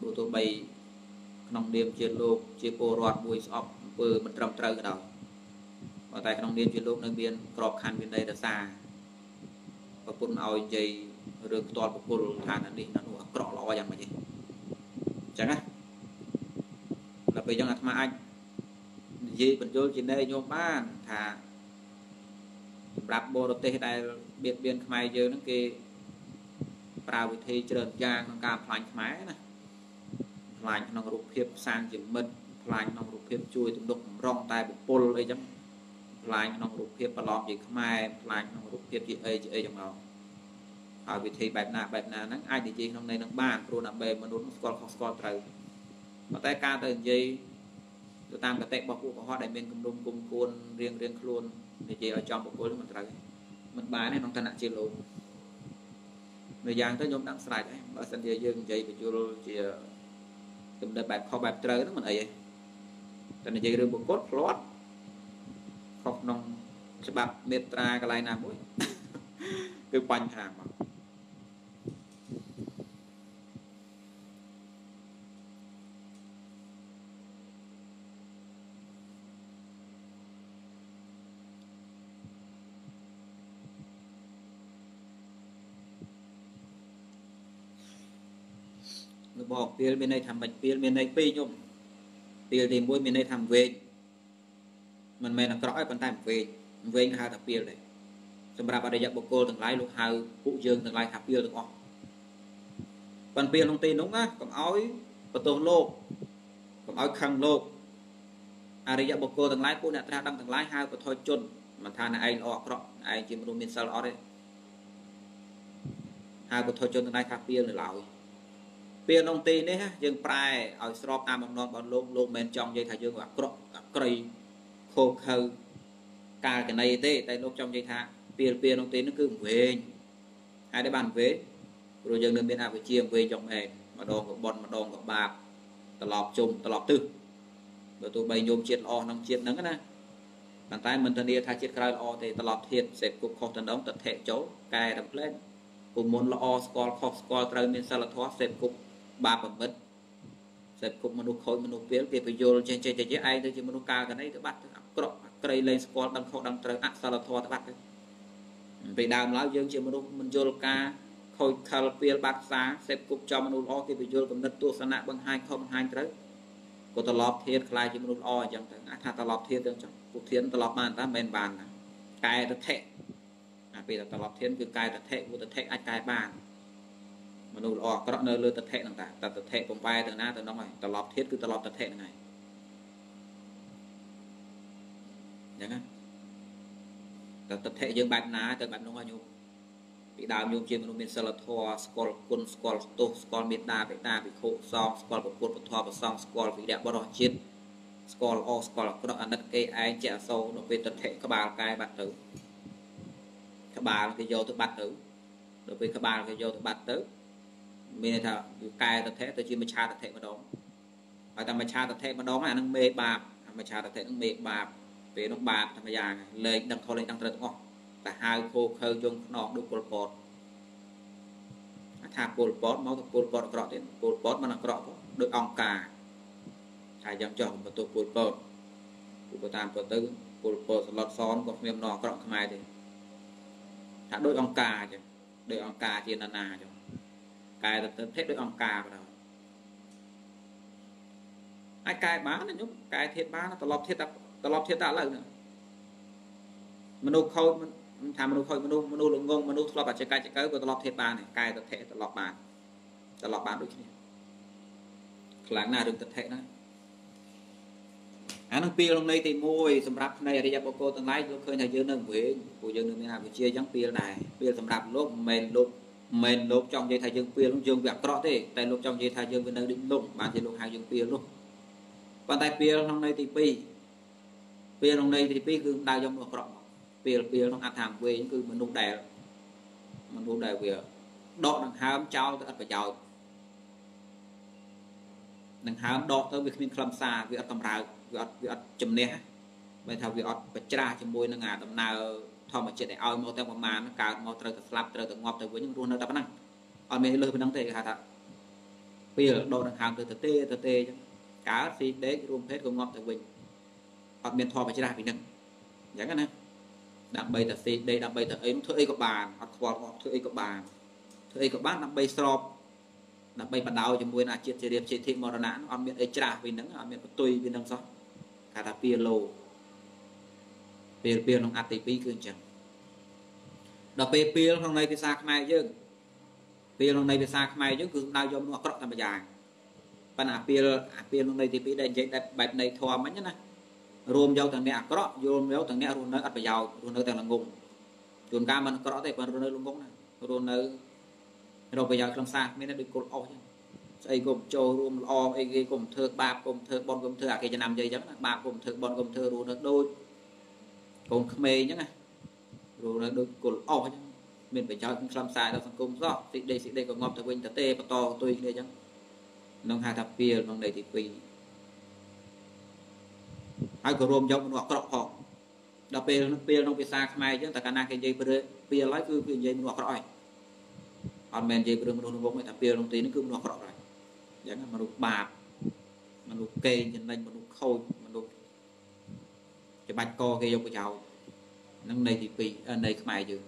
បើទោះបីក្នុងនាមជាលោកជាពលរដ្ឋមួយស្អប់អំពើមិនត្រឹមត្រូវក៏ដោយប៉ុន្តែក្នុងនាមជាលោកនៅមានក្របខ័ណ្ឌវិន័យរសាប្រពន្ធឲ្យនិយាយរឿងផ្ទាល់ប្រពលថានេះណានោះអាក្រក់ល្អយ៉ាងម៉េចទេ អញ្ចឹងណាដល់ពេលអញ្ចឹងអាត្មាអាចនិយាយបញ្យលជាណែញោមបានថាសម្រាប់បរទេសដែលបៀតបៀនខ្មែរយើងហ្នឹងគេប្រើវិធីច្រើនយ៉ាងក្នុងការផ្លាញ់ខ្មែរណាផ្លាញ់ក្នុងរូបភាពសាងជាមិត្តផ្លាញ់ក្នុងរូបភាពជួយទំនុកបំរុងតែបុពលអីចឹងផ្លាញ់ក្នុងរូបភាពប្រឡំជាខ្មែរផ្លាញ់ក្នុងរូបភាពជាអីជាអីចឹងមក ហើយវិធីបែបណាបែបណាហ្នឹងអាចនិយាយក្នុងន័យនឹងបានព្រោះដើម្បីមនុស្សស្គាល់ខុសស្គាល់ត្រូវប៉ុន្តែការទៅនិយាយទៅតាមកតិរបស់ពួកកុហកដែលមានគំនុំគុំគួនរៀងរៀងខ្លួននិយាយឲ្យចំបុគ្គលមិនត្រូវមិនបានទេក្នុងឋានៈជាលោកមួយយ៉ាងទៅខ្ញុំដឹងស្រេចហើយបើសិនជាយើងនិយាយបញ្យលជាគំនិតបែបខុសបែបត្រូវហ្នឹងមិនអីទេតែនិយាយរឿងបុគ្គលផ្លាត់ខុសក្នុងច្បាប់មេត្រាកន្លែងណាមួយគឺបញ្ហាមក បស់ពីលមានន័យថាមិនពីលមានន័យពីរខ្ញុំពីលទី1មានន័យថាវែងមិនមែនអាក្រក់ទេប៉ុន្តែវែងវែងហៅថាពីលដែរសម្រាប់អរិយបុគ្គលទាំងឡាយលោកហៅពួកយើងទាំងឡាយថាពីលទាំងអស់ប៉ុន្តែពីលក្នុងទីនោះណាកុំឲ្យបន្ទោសលោកកុំឲ្យខឹងលោកអរិយបុគ្គលទាំងឡាយពួកអ្នកត្រាស់ដឹងទាំងឡាយហៅបថុជនមិនថាអ្នកឯងល្អអាក្រក់ឯងជាមនុស្សមានសិលអត់ទេហៅបថុជនទាំងឡាយថាពីលនៅឡើយ ពេលក្នុងទីនេះយើងប្រែឲ្យស្របតាមបំណងរបស់លោកលោកមិនមែនចង់និយាយថាយើងអាក្រក់អាក្រៃខោខើកាលកណីទេតែលោកចង់និយាយថាពេលពេលក្នុងទីនេះគឺវែងហើយដែលបានវែងព្រោះយើងនៅមានអវិជ្ជាវែងចង់ឯងម្ដងក៏បន់ម្ដងក៏បាបត្រឡប់ជុំត្រឡប់ទឹះបើទោះបីញោមជាតិល្អក្នុងជាតិហ្នឹងណាប៉ុន្តែមិនធានាថាជាតិក្រោយល្អទេត្រឡប់ធៀបសេពគុកខុសតំណងតថេចូលកែរំលែកពុំមុនល្អស្គាល់ខុសស្គាល់ត្រូវមានសិលធម៌សេពគុក បាបប្រមិតសេពគប់មនុស្សខូចមនុស្សពេលគេបញ្យល់ចេះចេះចេះឯងទៅជាមនុស្សកាលកណីទៅបាត់ទៅអាក្រក់អាក្រៃលែងស្គាល់ដឹងខុសដឹងត្រូវអសិលធម៌ទៅបាត់ទៅពេលដើមឡើយយើងជាមនុស្សមិនយល់ការខូចខលពេលបាត់ផ្សារសេពគប់ចំមនុស្សល្អគេបញ្យល់កំណត់ទស្សនៈបង្ហាញខុសបង្ហាញត្រូវក៏ត្រឡប់ធៀបខ្លាយជាមនុស្សល្អអញ្ចឹងទៅអាចថាត្រឡប់ធៀបទៅអញ្ចឹងពុធានត្រឡប់បានតែមិនបានណាកែតថេអាពេលត្រឡប់ធានគឺកែតថេពុទ្ធថេអាចកែបាន មនុស្សល្អអាក្រក់នៅលើតថៈហ្នឹងតាតតថៈបំបែទៅណាទៅនោះហើយត្រឡប់ធៀបគឺត្រឡប់តថៈហ្នឹងហើយអញ្ចឹងណាតតថៈយើងបែបណាទៅបែបនោះហើយញោមពីដើមញោមជាមនុស្សមានសិលធម៌ស្គាល់គុណស្គាល់ទោសស្គាល់មេត្តាបេតាភិក្ខុសង្ឃស្គាល់ពុទ្ធពធប្រសង្ឃស្គាល់វិរៈបរិជាតិស្គាល់ល្អស្គាល់អាក្រក់អាណិតគេឯងជាអសូរដល់ពេលតថៈក្បាលកាយបាត់ទៅក្បាលគេយកទៅបាត់ទៅដល់ពេលក្បាលគេយកទៅបាត់ទៅ មានន័យថាវាកែតថេទៅជាមច្ឆាតថេម្ដងហើយតែមច្ឆាតថេម្ដងអានឹងមេបាបមច្ឆាតថេនឹងមេបាបពេលនោះបាបតែម្យ៉ាងលេខដឹងខុសលេខដឹងត្រូវទាំងអស់តែហៅខោខើយងខ្នងដូចពលពតថាពលពតមកទៅពលពតអក្រក់ទៀតពលពតមិនអក្រក់ដូចអង្គការថាយ៉ាងចោះបន្ទោសពលពតពលតាមទៅទៅពលពតសឡុតសនក៏គ្មាននរអក្រក់ខ្មែរទេថាដូចអង្គការអញ្ចឹងដូចអង្គការជាណានាអញ្ចឹង កែទៅទៅធិដោយអង្គការបណ្ដោយអាចកែបានណាញោមកែធៀបបានត្រឡប់ធៀបតែត្រឡប់ធៀបតែឥឡូវហ្នឹងមនុស្សខូចថាមនុស្សខូចមនុស្សមនុស្សល្ងងមនុស្សធ្លាប់អាចកាច់ចកើក៏ត្រឡប់ធៀបបានកែទៅធិត្រឡប់បានត្រឡប់បានដូចគ្នាខ្លាំងណាស់រឿងទិដ្ឋិណាអានឹងពីលក្នុងន័យទី1សម្រាប់ផ្នែកអរិយបុគ្គលទាំងឡាយលោកឃើញថាយើងនៅវិញពួកយើងនៅមានអវិជ្ជាអញ្ចឹងពីលដែរពីលសម្រាប់លោកមិនមែនលោក មិនលោកចង់និយាយថាយើងពៀលនោះយើងវាអាក្រក់ទេតែលោកចង់និយាយថាយើងវានៅដូចលំបានជាលោកហៅយើងពៀលនោះប៉ុន្តែពៀលក្នុងន័យទី2ពៀលក្នុងន័យទី2គឺដៅយកមកអាក្រក់ពៀលពៀលក្នុងអត្ថងវែងគឺមនុស្សដែលមនុស្សដែលវាដកដង្ហើមចោលទៅអត់ប្រយោជន៍នឹងហើមដកទៅវាគ្មានខ្លឹមសារវាអត់កម្រើកវាអត់វាអត់ជំនះបើថាវាអត់បច្ច្រាស់ជាមួយនឹងអាដំណើរ ធម្មជាតិឲ្យមកតែប្រមាណកើតមកត្រូវតែស្លាប់ត្រូវតែងាប់ទៅវិញរស់នៅតែប៉ុណ្ណឹងអត់មានលើសប៉ុណ្ណឹងទេគេហៅថាពេលដកដង្ហើមទៅទៅទេទៅទេអញ្ចឹងកើតស៊ីដេករួមភេទក៏ងាប់ទៅវិញអត់មានធម៌បច្ច្រាស់ពីហ្នឹងអញ្ចឹងណាដើម្បីតែស៊ីដេកដើម្បីតែអីធ្វើអីក៏បានអត់ខ្វល់ងាប់ធ្វើអីក៏បានធ្វើអីក៏បានដើម្បីស្របដើម្បីបដៅជាមួយនឹងអាជាតិជារៀបជាធិមរណៈអត់មានអីច្រាស់ពីហ្នឹងអត់មានបន្ទុយពីហ្នឹងសោះគេថាពីលោ ពេលពេលក្នុងអត្តទី2គឺអញ្ចឹងដល់ពេលពេលក្នុងន័យភាសាខ្មែរយើងពេលក្នុងន័យភាសាខ្មែរយើងគឺសំដៅយកមនុស្សអាក្រក់តែម្យ៉ាងប៉ុន្តែពេលអាពេលក្នុងន័យទី2ដែលនិយាយបែបន័យធម៌មិញណារួមយកទាំងអ្នកអាក្រក់រួមយកទាំងអ្នករស់នៅអត់ប្រយោជន៍រស់នៅតែល្ងងជួនកាលមិនអាក្រក់ទេប៉ុន្តែរស់នៅល្ងងណារស់នៅរកប្រយោជន៍ក្នុងសាសមានតែដូចគល់អស់ចឹងស្អីគុំចូលរួមល្អអីគេគុំធ្វើបាបគុំធ្វើបន់គុំធ្វើអាគេចំណាំយាយចឹងណាបាបគុំធ្វើបន់គុំធ្វើរស់នៅដូច កូនក្មេងចឹងណារស់នៅដូចគល់អស់ចឹងមានប្រយោជន៍ក្នុងខ្លឹមសារដល់សង្គមសោះតិចដេកតិចដេកក៏ងាប់ទៅវិញទៅទេបន្តទុយគ្នាចឹងក្នុងហៅថាពីលក្នុងន័យទី2ហើយក៏រួមយកមនុស្សអាក្រក់ផងដល់ពេលពេលក្នុងភាសាខ្មែរចឹងតែកាលណាគេនិយាយពីលហើយគឺគឺនិយាយមនុស្សអាក្រក់ហើយអត់មែននិយាយពីមនុស្សក្នុងវងទេតែពេលក្នុងទីនេះគឺមនុស្សអាក្រក់ហើយអញ្ចឹងមនុស្សបាបមនុស្សកេងចំណេញមនុស្សខូចមនុស្ស ច្បាច់កគេយកប្រយោជន៍នឹងនៃទី2នៃខ្មែរយើង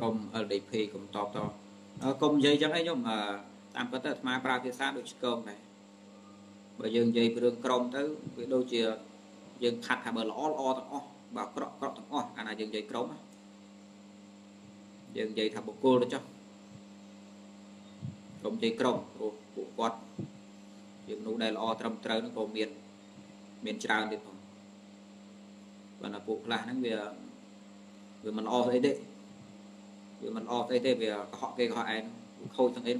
ក្រុម LDP កុំតបតកុំនិយាយចឹងអីខ្ញុំតាមពិតទៅអាត្មាប្រើភាសាដូចឆ្កងដែរបើយើងនិយាយពីរឿងក្រុមទៅវាដូចជាយើងខាត់ថាបើល្អល្អទាំងអស់បើក្រក់ក្រក់ទាំងអស់អាណាយើងនិយាយក្រុមយើងនិយាយថាបុគ្គលទៅចុះក្រុមនិយាយក្រុមព្រោះពួកគាត់ជាមនុស្សដែលល្អត្រឹមត្រូវនឹងក៏មានមានច្រើនទៀតផងបើណាពួកខ្លះហ្នឹងវាវាមិនល្អស្អីទេ វាមិនអស់ស្អីទេវាកុហកគេកុហកឯងខូចទាំងអី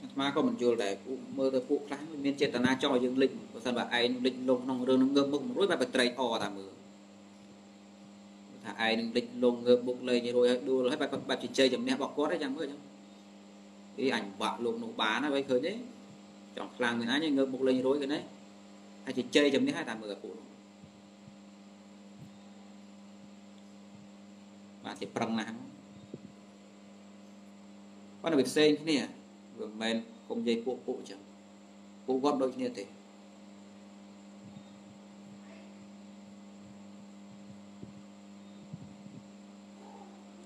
អាត្មាក៏មិនយល់ដែរពួកមើលទៅពួកខ្លះមានចេតនាចង់ឲ្យយើងលិចបើសិនបើឯងលិចលងក្នុងរឿងនឹងងើបមុខមួយរួចបែបបត្រេកអតាមើលថាឯងនឹងលិចលងងើបមុខលេងរួចឲ្យដួលហើយបែបបែបជជែកជំនះរបស់គាត់ឯងចាំមើលចឹងពីអញបាក់លោកនោះបានហើយឃើញទេចង់ខ្លាំងមានអញងើបមុខលេងរួចឃើញទេហើយជជែកជំនះហើយតាមមើលពួកនោះ បានជាប្រឹងណាស់ប៉ុន្តែវាផ្សេងគ្នាវាមិនមែនគុំនិយាយពួកពួកអញ្ចឹងពួកគាត់ដូចគ្នាទេ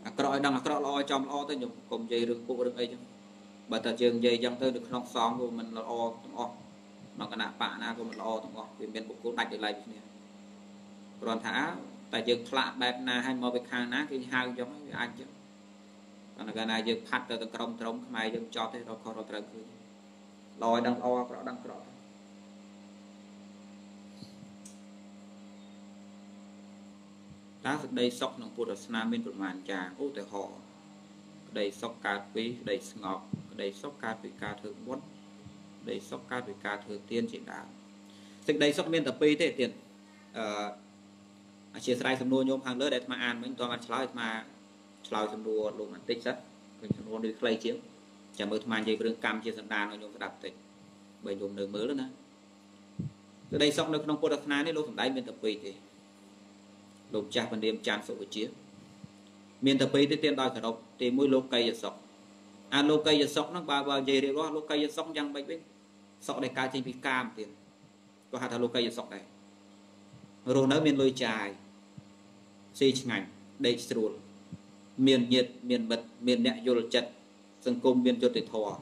អាក្រក់ឲ្យដឹងអាក្រក់ល្អចំល្អទៅខ្ញុំកុំនិយាយរឿងពួករឿងអីចឹងបើតែយើងនិយាយចឹងទៅនៅក្នុងសងវាមិនល្អទាំងអស់ក្នុងគណៈបកណាក៏មិនល្អទាំងអស់វាមានបុគ្គលដាច់ដោយឡែកគ្នាគ្រាន់ថា តែយើងផ្លាក់បែបណាឲ្យមកពីខាងណាគេហៅចឹងវាអាចចឹងតែកាលណាយើងផាត់ទៅទៅក្រុមត្រមខ្មែរយើងចប់ទេរកខុសរកត្រូវឃើញល្អឲ្យដឹងល្អក្រក់ដឹងក្រក់តើសេចក្តីសុខក្នុងពុទ្ធសាសនាមានប្រមាណយ៉ាងឧទាហរណ៍ក្តីសុខកើតពីក្តីស្ងប់ក្តីសុខកើតពីការធ្វើបុណ្យក្តីសុខកើតពីការធ្វើទានជាដើមសេចក្តីសុខមានតែពីរទេទៀតអឺ អធិស្ឋានសំណួរញោមខាងលើដែលអាត្មាអានមិញតើបានឆ្លើយអាត្មាឆ្លើយសំណួរលោកបន្តិចសិនឃើញសំណួរនេះខ្លីជាងចាំមើលអាត្មានិយាយរឿងកម្មជាសន្តានឲ្យញោមស្ដាប់បន្តិចបើញោមនៅមើលណាក្តីសុខនៅក្នុងពុទ្ធសាសនានេះលោកសំដែងមានតែពីរទេលោកចាស់បណ្ឌាមច័ន្ទសុវិជា មានតែពីរទេទានដោយគោរពទី1លោកកៃសុខអាលោកីសុខហ្នឹងបើបើនិយាយរៀបរាប់លោកីសុខយ៉ាងម៉េចវិញសុខដែលកើតចេញពីកាមទៀតក៏ហៅថាលោកីសុខដែររស់នៅមានលុយចាយ ស៊ីឆ្ងាញ់ដេកស្រួល មានញាតមានមិត្តមានអ្នកយល់ចិត្តសង្គមមានយុត្តិធម៌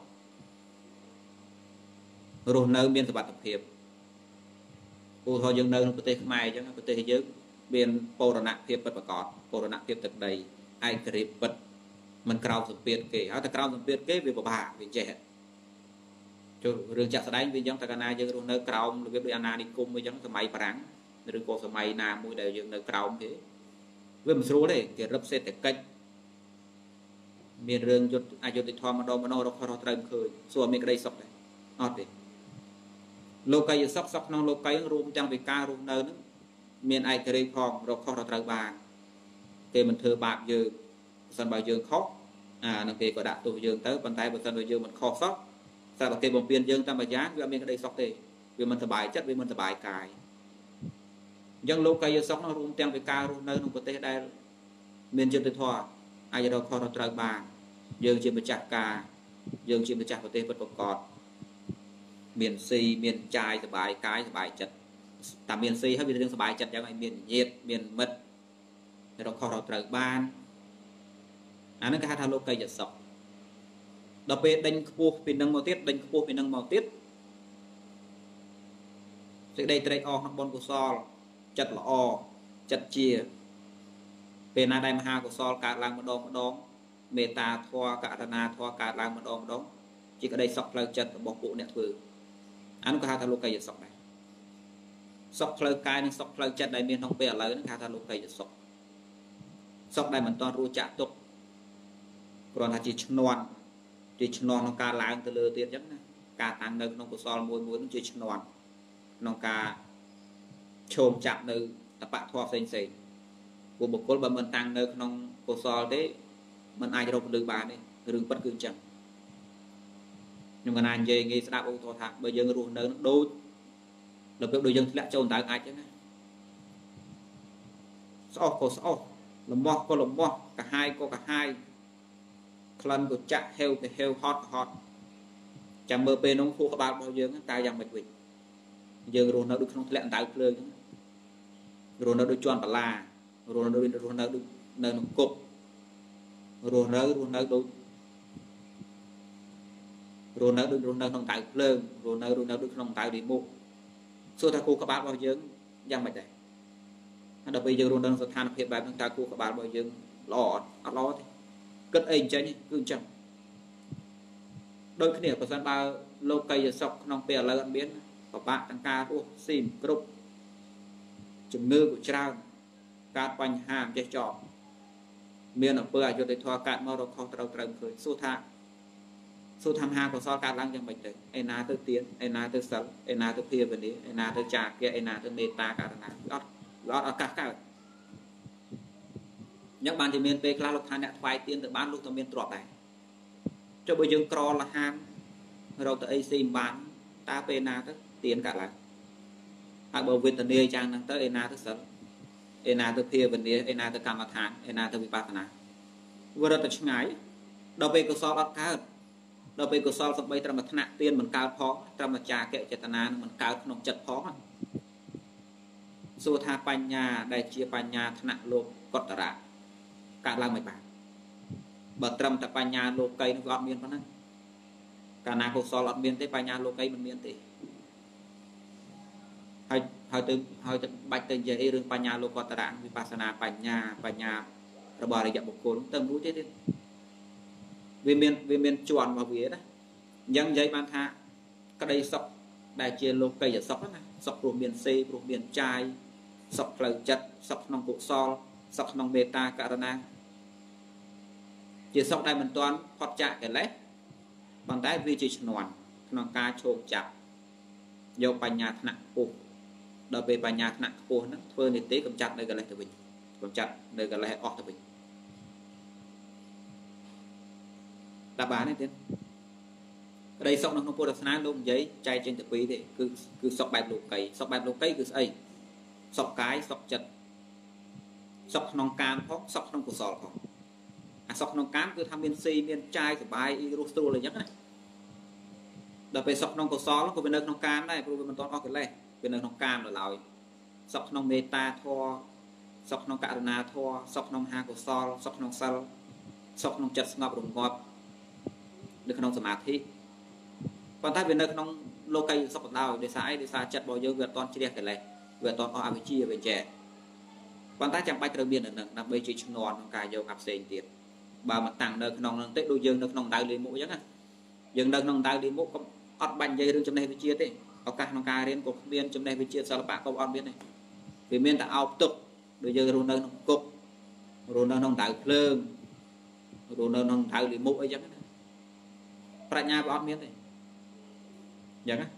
រស់នៅមានសុខភាពឧទាហរណ៍យើងនៅក្នុងប្រទេសខ្មែរអញ្ចឹងប្រទេសយើងមានបូរណភាពពិតប្រាកដបូរណភាពទឹកដីឯករាជ្យពិតមិនក្រោមសម្ពាធគេហើយតែក្រោមសម្ពាធគេវាពិបាកវាចេះចូលរឿងចាក់ស្ដែងវាអញ្ចឹងតែកាលណាយើងរស់នៅក្រោមរបៀបដូចអាណានិគមអញ្ចឹងសម័យបារាំងឬក៏សម័យណាមួយដែលយើងនៅក្រោមគេ វាមិនស្រួលទេគេរឹបសេដ្ឋកិច្ចមានរឿងយុទ្ធអយុធធម៌ម្ដងម្ដងរកខុសត្រូវឃើញសួរមានក្តីសុខដែរអត់ទេលោកីសុខសុខក្នុងលោកីរួមទាំងវិការរស់នៅនឹងមានឯករាជ្យផងរកខុសត្រូវបានគេមិនធ្វើបាបយើងបើសិនបើយើងខុសអានឹងគេក៏ដាក់ទោសយើងទៅប៉ុន្តែបើសិនបើយើងមិនខុសសោះតែបើគេបំពេញយើងតាមមួយយ៉ាងវាអត់មានក្តីសុខទេវាមិនសុបាយចិត្តវាមិនសុបាយកាយ អញ្ចឹងលោកកាយសុខនោះរួមទាំងវិការរស់នៅក្នុងប្រទេសដែលមានយុត្តិធម៌អាចរកខុសត្រូវបានយើងជាម្ចាស់ការយើងជាម្ចាស់ប្រទេសពិតប្រាកដមានស៊ីមានចាយសុបាយកាយសុបាយចិត្តតែមានស៊ីហើយវារឿងសុបាយចិត្តយ៉ាងឲ្យមានញាតមានមិត្តរកខុសត្រូវបានអានឹងគេហៅថាលោកីយសុខដល់ពេលដេញខ្ពស់ពីនឹងមកទៀតដេញខ្ពស់ពីនឹងមកទៀតសេចក្តីត្រេកអរក្នុងបុណ្យកុសល ចិត្តល្អចិត្តជាពេលណាដែលមហាកុសលកើតឡើងម្ដងម្ដងមេត្តាធម៌ករុណាធម៌កើតឡើងម្ដងម្ដងជាក្តីសុខផ្លូវចិត្តរបស់ពួកអ្នកធ្វើអានោះគេហៅថាលោកីយសុខដែរសុខផ្លូវកាយនិងសុខផ្លូវចិត្តដែលមានក្នុងពេលឥឡូវហ្នឹងគេហៅថាលោកីយសុខសុខដែលមិនទាន់រួចចាក់ទុកគ្រាន់តែជាឈ្នន់ជាឈ្នន់ក្នុងការឡើងទៅលើទៀតអញ្ចឹងណាការតាំងនៅក្នុងកុសលមួយមួយនឹងជាឈ្នន់ក្នុងការ ឈោមចាប់នៅតបៈធម៌ផ្សេងផ្សេងពួកបុគ្គលបើមិនតាំងនៅក្នុងកុសលទេมันអាចរកពលឺបានទេរឿងពិតគឺអញ្ចឹងខ្ញុំកណានិយាយងាយស្ដាប់អូតថាបើយើងរស់នៅនឹងដូចដល់ពេលដូចយើងធ្លាក់ចូលដៅអាចចឹងណាស្អុះក៏ស្អុះលំោះក៏លំោះកាហាយក៏កាហាយក្លិនក៏ចាក់ហេវក៏ហេវហត់ក៏ហត់ចាំមើលពេលនោះខួរក្បាលរបស់យើងតើយ៉ាងម៉េចវិញយើងរស់នៅដូចក្នុងធ្លាក់ដៅភ្លើងចឹង រស់នៅដូចជន់បលារស់នៅដូចរស់នៅដូចនៅក្នុងគុករស់នៅរស់នៅដូចរស់នៅដូចរស់នៅក្នុងដៅភ្លើងរស់នៅរស់នៅដូចក្នុងដៅរីមុខសួរថាគូក្បាលរបស់យើងយ៉ាងម៉េចដែរដល់ពេលយើងរស់នៅស្ថានភាពបែបហ្នឹងតើគូក្បាលរបស់យើងល្អអត់អត់ល្អទេគិតអីអញ្ចឹងគឺអញ្ចឹងដូចគ្នាបើសិនបើលោកីយសុខក្នុងពេលឥឡូវអត់មានពិបាកទាំងការរស់ស៊ីមគ្រប់ ជំងឺក៏ច្រើនកើតបញ្ហាមិនចេះចប់មានអំពើអយុត្តិធម៌កើតមករកខុសត្រូវត្រូវឃើញសួរថាសួរថាមហាកុសលកើតឡើងយ៉ាងម៉េចទៅឯណាទៅទៀនឯណាទៅសិលឯណាទៅភាវនាឯណាទៅចាគៈឯណាទៅមេត្តាករណាអត់អត់ឱកាសកើតអញ្ចឹងបានជាមានពេលខ្លះលោកថាអ្នកថ្វាយទៀនទៅបានលោកទៅមានទ្រព្យដែរចុះបើយើងក្រលហានរកទៅអីស៊ីមិនបានតើពេលណាទៅទៀនកើតឡើង ហើយបើវេទនាយ៉ាងហ្នឹងទៅឯណាទៅសិលឯណាទៅភាវនាឯណាទៅកម្មដ្ឋានឯណាទៅវិបស្សនាវារត់ទៅឆ្ងាយដល់ពេលកុសលអត់កើតដល់ពេលកុសលសម្បីត្រឹមថ្នាក់ទៀនមិនកើតផងត្រឹមចាកចេតនានឹងមិនកើតក្នុងចិត្តផងសួរថាបញ្ញាដែលជាបញ្ញាថ្នាក់លោកកតរៈកើតឡើងមិនបានបើត្រឹមតែបញ្ញាលោកីនោះក៏អត់មានប៉ុណ្ណឹងកាលណាកុសលអត់មានទេបញ្ញាលោកីមិនមានទេ ហើយហើយទៅហើយទៅបាច់ទៅនិយាយរឿងបញ្ញាលោកតរៈវិបស្សនាបញ្ញាបញ្ញារបស់អរិយបុគ្គលទៅមួយទេទៀតវាមានវាមានជាន់របស់វាណាអញ្ចឹងនិយាយបានថាក្តីសុខដែលជាលោកីយសុខណាសុខព្រោះមានសេព្រោះមានចាយសុខផ្លូវចិត្តសុខក្នុងកុសលសុខក្នុងមេត្តាករណាជាសុខដែលមិនទាន់ផុតចាកកិលេសប៉ុន្តែវាជាឈ្នន់ក្នុងការឈោងចាប់យកបញ្ញាថ្នាក់ពុះ ដល់ពេលបញ្ញាថ្នាក់ខ្ពស់ហ្នឹងធ្វើនីតិកម្ចាត់នៅកិលេសទៅវិញកម្ចាត់នៅកិលេសអស់ទៅវិញដាក់បានទេទៀតក្តីសុខនៅក្នុងពុទ្ធសាសនាលោកនិយាយចែកចេញទៅពីរទេគឺគឺសុខបែបលោកីសុខបែបលោកីគឺស្អីសុខកាយសុខចិត្តសុខក្នុងកាមផងសុខក្នុងកុសលផងអាសុខក្នុងកាមគឺថាមានស៊ីមានចាយសុបាយអីរស់ស្រួលអីចឹងណាដល់ពេលសុខក្នុងកុសលក៏វានៅក្នុងកាមដែរព្រោះវាមិនទាន់អស់កិលេស វានៅក្នុងកាមនៅឡើយសុខក្នុងមេត្តាធម៌សុខក្នុងករុណាធម៌សុខក្នុងហាកុសលសុខក្នុងសិលសុខក្នុងចិត្តស្ងប់រងាប់នៅក្នុងសមាធិប៉ុន្តែវានៅក្នុងលោកីសុខដោយដោយសារអីដោយសារចិត្តរបស់យើងវាអត់តន់ជ្រះកិលេសវាអត់តន់អស់អវិជ្ជាវាចេះប៉ុន្តែចាំបាច់ត្រូវមាននៅនឹងដើម្បីជួយឈ្នន់ក្នុងការយកអាផ្សេងទៀតបើមកតាំងនៅក្នុងនឹងទេដូចយើងនៅក្នុងដៅលីមុខអញ្ចឹងណាយើងនៅក្នុងដៅលីមុខក៏អត់បាញ់និយាយរឿងចំណេះវិជ្ជាទេ ឱកាសក្នុងការរៀនក៏គ្មានចំណេះវិជ្ជាសិល្បៈក៏អត់មានដែរវាមានតែអោបទុកដូចយើងរស់នៅក្នុងគុករស់នៅក្នុងដៅភ្លើងរស់នៅក្នុងដៅលីមុខអីចឹងណាប្រាជ្ញាក៏អត់មានទេអញ្ចឹងណា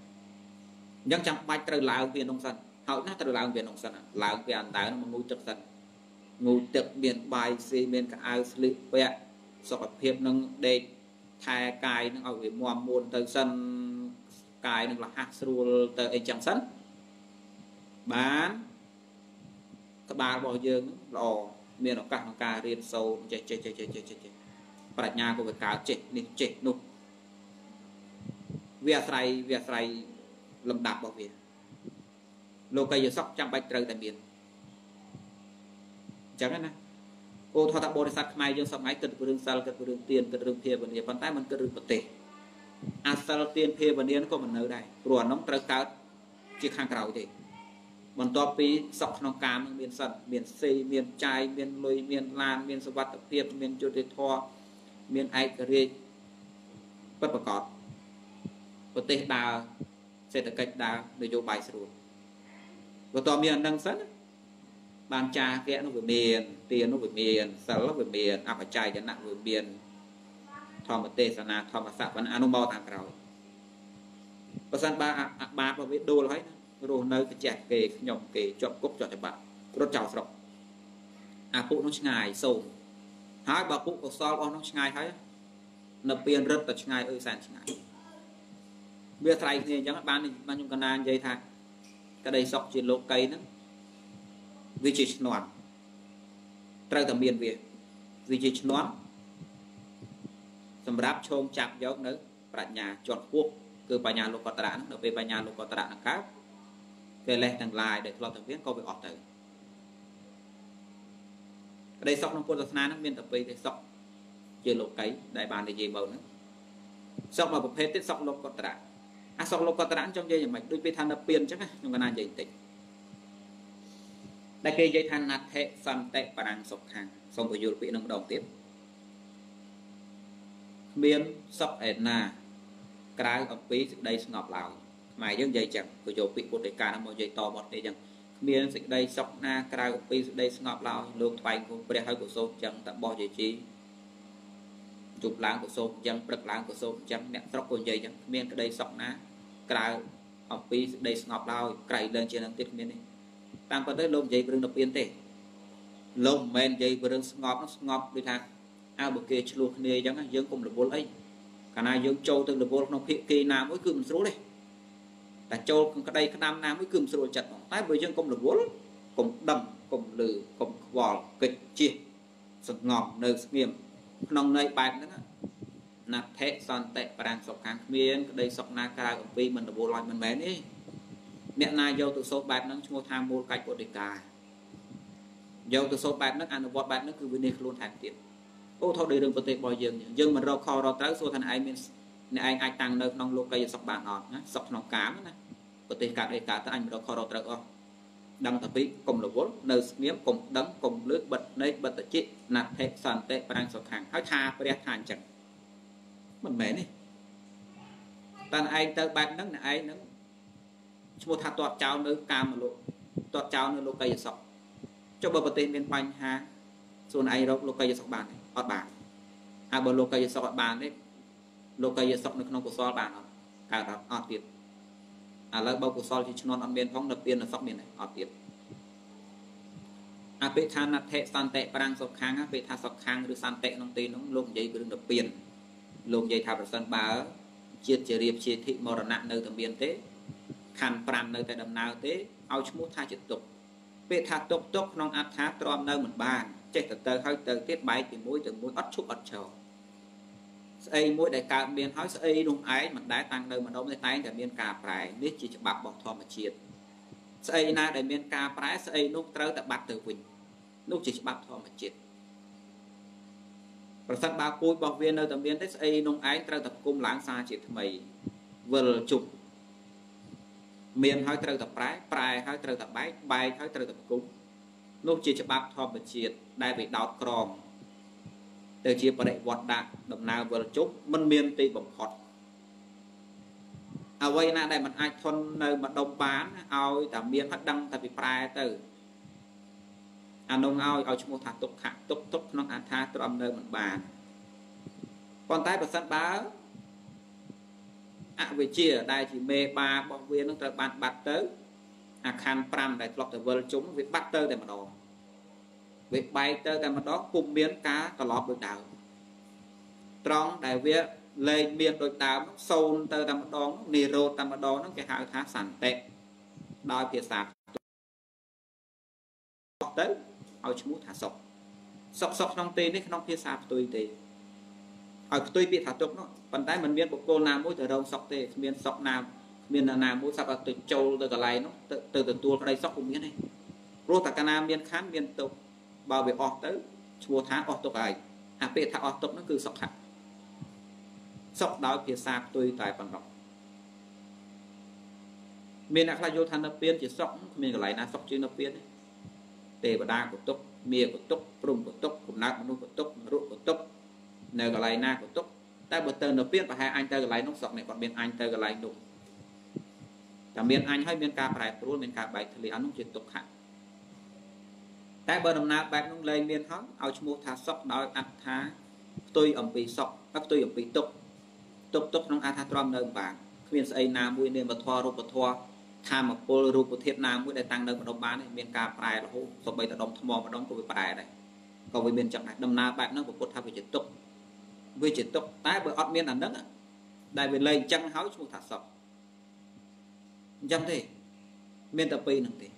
អញ្ចឹងចាំបាច់ត្រូវឡើងពីក្នុងសិនហើយណាត្រូវឡើងពីក្នុងសិនឡើងពីអណ្ដើមកងូទឹកសិនងូទឹកមានបាយស៊ីមានកៅស្លៀកពាក់សុខភាពនឹងដេកថែកាយនឹងឲ្យវាមាំមួនទៅសិន កាយនឹងលះស្រួលទៅអីចឹងសិនបានក្បាលរបស់យើងល្អមានឱកាសក្នុងការរៀនសូត្រចេះចេះចេះចេះចេះចេះប្រាជ្ញាក៏វាកើតចេះនេះចេះនោះវាអាស្រ័យវាអាស្រ័យលំដាប់របស់វាលោកីយសក់ចាំបាច់ត្រូវតែមានអញ្ចឹងណាពោធតបរិស័ទខ្មែរយើងសម័យគិតពីរឿងសិលគិតពីរឿងទានគិតរឿងភាវនាប៉ុន្តែมันគិតរឿងប្រទេស អាសិលទានភាវនាក៏មិននៅដែរព្រោះអានោះត្រូវកើតជាខាងក្រោយទេបន្ទាប់ពីសក់ក្នុងកាមនឹងមានសិនមានសេមានចាយមានលុយមានឡានមានសវត្ថភាពមានយុត្តិធម៌មានឯករាជ្យពិតប្រាកដប្រទេសដើរសេដ្ឋកិច្ចដើរនយោបាយស្រួលបន្ទាប់មានអានឹងសិនបានចាគៈនោះវាមានទាននោះវាមានសិលវាមានអបច្ច័យចនៈវាមាន ធម្មទេសនាធម្មសវណ្ណអនុមោតាមក្រោយបើសិនបើអាបាតរបស់វាដួលហើយរស់នៅប្រចេះគេខ្ញុំគេជាប់គុកជាប់ច្បាប់រត់ចោលស្រុកអាពុនោះឆ្ងាយសូមហើយបើពុកុសលរបស់នោះឆ្ងាយហើយនៅពៀនរឹតតែឆ្ងាយអើយសែនឆ្ងាយវាស្រ័យគ្នាអញ្ចឹងបានបានខ្ញុំកណានិយាយថាក្តីសុខជាលោកីហ្នឹងវាជាឈ្នន់ត្រូវតែមានវាវាជាឈ្នន់ សម្រាប់ឈោងចាប់យកនៅប្រាជ្ញាជាន់ខ្ពស់គឺបញ្ញាលោកតរៈហ្នឹងដល់ពេលបញ្ញាលោកតរៈហ្នឹងកើតកិលេសទាំងឡាយដែលធ្លាប់តែមានក៏វាអស់ទៅក្តីសុខក្នុងពុទ្ធសាសនាហ្នឹងមានតែពីរទេសុខជាលោកីដែលបាននិយាយមកហ្នឹងសុខមួយប្រភេទទៀតសុខលោកតរៈអាសុខលោកតរៈចង់និយាយយ៉ាងម៉េចដូចពេលថានៅពៀនអញ្ចឹងណាខ្ញុំកណានិយាយបន្តិចដែលគេនិយាយថាណដ្ឋិសន្តិបរាំងសុខខាងសូមពយល់ពាក្យនឹងម្ដងទៀតគ្មានសុខឯណា ក្រៅអំពីសេចក្តីស្ងប់ឡើយខ្មែរយើងនិយាយចឹងក៏យកពាក្យពុទ្ធិកាមកនិយាយតមកទេចឹងគ្មានសេចក្តីសុខណាក្រៅអំពីសេចក្តីស្ងប់ឡើយលោកថ្វាយគុំព្រះហើយកុសលចឹងតបោះយាជីជប់ឡើងកុសលចឹងព្រឹកឡើងកុសលចឹងអ្នកស្រុកក៏និយាយចឹងគ្មានក្តីសុខណាក្រៅអំពីសេចក្តីស្ងប់ឡើយក្រៃលើជាងនឹងទៀតគ្មានទេតាមពិតទៅលោកនិយាយរឿងទៅពៀនទេលោកមិនមែននិយាយរឿងស្ងប់ស្ងប់ដូចថា អើបើគេឆ្លោះគ្នាអញ្ចឹងយើងកុំរវល់អីកាលណាយើងចូលទៅរវល់ក្នុងភាគីណាមួយគឺមិនស្រួលទេតែចូលក្នុងក្តីក្តាំណាមួយគឺមិនស្រួលចិត្តហ្មងតែបើយើងកុំរវល់កុំដឹងកុំលឺកុំខ្វល់កិច្ចជិះសងប់នៅស្ងៀមក្នុងន័យបែបហ្នឹងណដ្ឋិសន្តិប្រាំងសុខខាងគ្មានក្តីសុខណាក្រៅអំពីមិនរវល់ឲ្យមិនមែនទេអ្នកណាយកទៅសូត្របែបហ្នឹងឈ្មោះថាមូលកាច់ពុទ្ធិកាយកទៅសូត្របែបហ្នឹងអនុវត្តបែបហ្នឹងគឺវិនិច្ឆ័យខ្លួនថែមទៀត អូថោដោយរឿងប្រទេសរបស់យើងយើងមិនរកខរកត្រូវសួរថាឯងមានអ្នកឯងអាចតាំងនៅក្នុងលោកីយសុខបានអត់ណាសុខក្នុងកាមណាប្រទេសកើតអីកើតទៅអញមិនរកខរកត្រូវអស់ដឹងតែពីកុំរវល់នៅស្ងៀមកុំដឹងកុំលើកបិទនៃបិទជិណដ្ឋិសន្តិប្រាំងសុខាងហើយថាព្រះថាអញ្ចឹងមិនមែនទេតែឯងទៅបែបហ្នឹងអ្នកឯងហ្នឹងឈ្មោះថាតតចោលនៅកាមលោកតតចោលនៅលោកីយសុខចុះបើប្រទេសមានបញ្ហាសួនឯងរកលោកីយសុខបានទេ អត់បានហើយបើលោកីយសុខអត់បានទេលោកីយសុខនៅក្នុងកុសលបានអត់កើតអត់អត់ទៀតឥឡូវបើកុសលជាឈ្នន់អត់មានផងនៅពៀននៅសុខមានទេអត់ទៀតអភិថានដ្ឋិសន្តិប្រាំងសុខាំងអភិថាសុខាំងឬសន្តិក្នុងទីនោះលោកនិយាយពីរឿងទៅពៀនលោកនិយាយថាប្រសិនបើជាតិជារៀបជាធិមរណៈនៅតែមានទេខណ្ឌ5នៅតែដំណើរទេឲ្យឈ្មោះថាជាទុក ពាក្យថាទុកទុកក្នុងអត្ថាទ្រាំនៅមិនបានចេះទៅទៅហើយទៅទៀតបែកពីមួយទៅមួយអត់ឈប់អត់ឈរស្អីមួយដែលកើតមានហើយស្អីនោះឯងមិនដែលតាំងនៅម្ដុំទេតែងតែមានការប្រែនេះជាច្បាប់របស់ធម្មជាតិស្អីណាដែលមានការប្រែស្អីនោះត្រូវតែបាត់ទៅវិញនោះជាច្បាប់ធម្មជាតិប្រសិនបើពូជរបស់វានៅតែមានទេស្អីនោះឯងត្រូវតែគុំឡើងសារជាថ្មីវិលជប់ មានហើយត្រូវតែប្រែប្រែហើយត្រូវតែបែកបែកហើយត្រូវតែគុំនោះជាច្បាប់ធម្មជាតិដែលវាដោតក្រមទៅជាបរិវត្តដាក់ដំណើរវិលជុំមិនមានទីបំផុតអ្វីណាដែលมันអាចធន់នៅម្ដុំបានឲ្យតែមានហើយដឹងតែពីប្រែទៅអានោះឲ្យឲ្យឈ្មោះថាទុក្ខៈទុកទុកក្នុងអត្ថាទ្រាំនៅមិនបានប៉ុន្តែប្រសិនបើ អវិជ្ជាដែលជាមេបារបស់វានឹងត្រូវបានបាត់ទៅអាខណ្ឌ5ដែលធ្លាប់តែវិលជុំវាបាត់ទៅតែម្ដងវាបែកទៅតែម្ដងពុំមានការត្រឡប់ដូចដើមត្រង់ដែលវាលែងមានដូចដើមសូន្យទៅតែម្ដងនិរោធតែម្ដងហ្នឹងគេហៅថាសន្តិដោយភាសាទៅឲ្យឈ្មោះថាសុខសុខសុខក្នុងទេនេះក្នុងភាសាផ្ទុយទេ ឲ្យផ្ទុយពាក្យថាទុកនោះប៉ុន្តែมันមានបុគ្គលណាមួយទៅរងសុខទេគ្មានសុខណាគ្មានណាមួយសឹកឲ្យទៅចូលទៅកន្លែងនោះទៅទៅទទួលក្តីសុខពុំមានទេព្រោះតែកាលណាមានខណ្ឌមានទុកបើវាអស់ទៅឈ្មោះថាអស់ទុកហើយអាពាក្យថាអស់ទុកនោះគឺសុខៈសុខដោយភាសាផ្ទុយតែប៉ុណ្ណោះមានអ្នកខ្លះយល់ថានៅពៀនជាសុខគ្មានកន្លែងណាសុខជាងនៅពៀនទេទេវតាក៏ទុកមាក៏ទុកព្រំក៏ទុកកំណើតមនុស្សក៏ទុកនរកក៏ទុក នៅកន្លែងណាក៏ទុកតែបើទៅនៅពៀនប្រហែលអញទៅកន្លែងនោះសុខនេះគាត់មានអញទៅកន្លែងនោះតែមានអញហើយមានការប្រែប្រួលមានការបែកធ្លាយអានោះជាទុក្ខៈតែបើដំណើរបែបនោះលែងមានហើយឲ្យឈ្មោះថាសុខដោយអត្ថាផ្ទុយអំពីសុខផ្ទុយអំពីទុក្ខទុកទុកក្នុងការថាទ្រាំនៅបានគ្មានស្អីណាមួយនាមធម៌រូបធម៌ធម្មពលរូបធាតុណាមួយដែលតាំងនៅម្ដុំបានមានការប្រែរហូតសូម្បីតែដុំថ្មម្ដុំក៏វាប្រែដែរក៏វាមានចឹងដែរដំណើរបែបហ្នឹងពុទ្ធថាវាជាទុក វាជាទុកតែបើអត់មានអាហ្នឹងដែលវាលែងចឹងហើយឈ្មោះថាសុខអញ្ចឹងទេមានតែពីរហ្នឹងទេ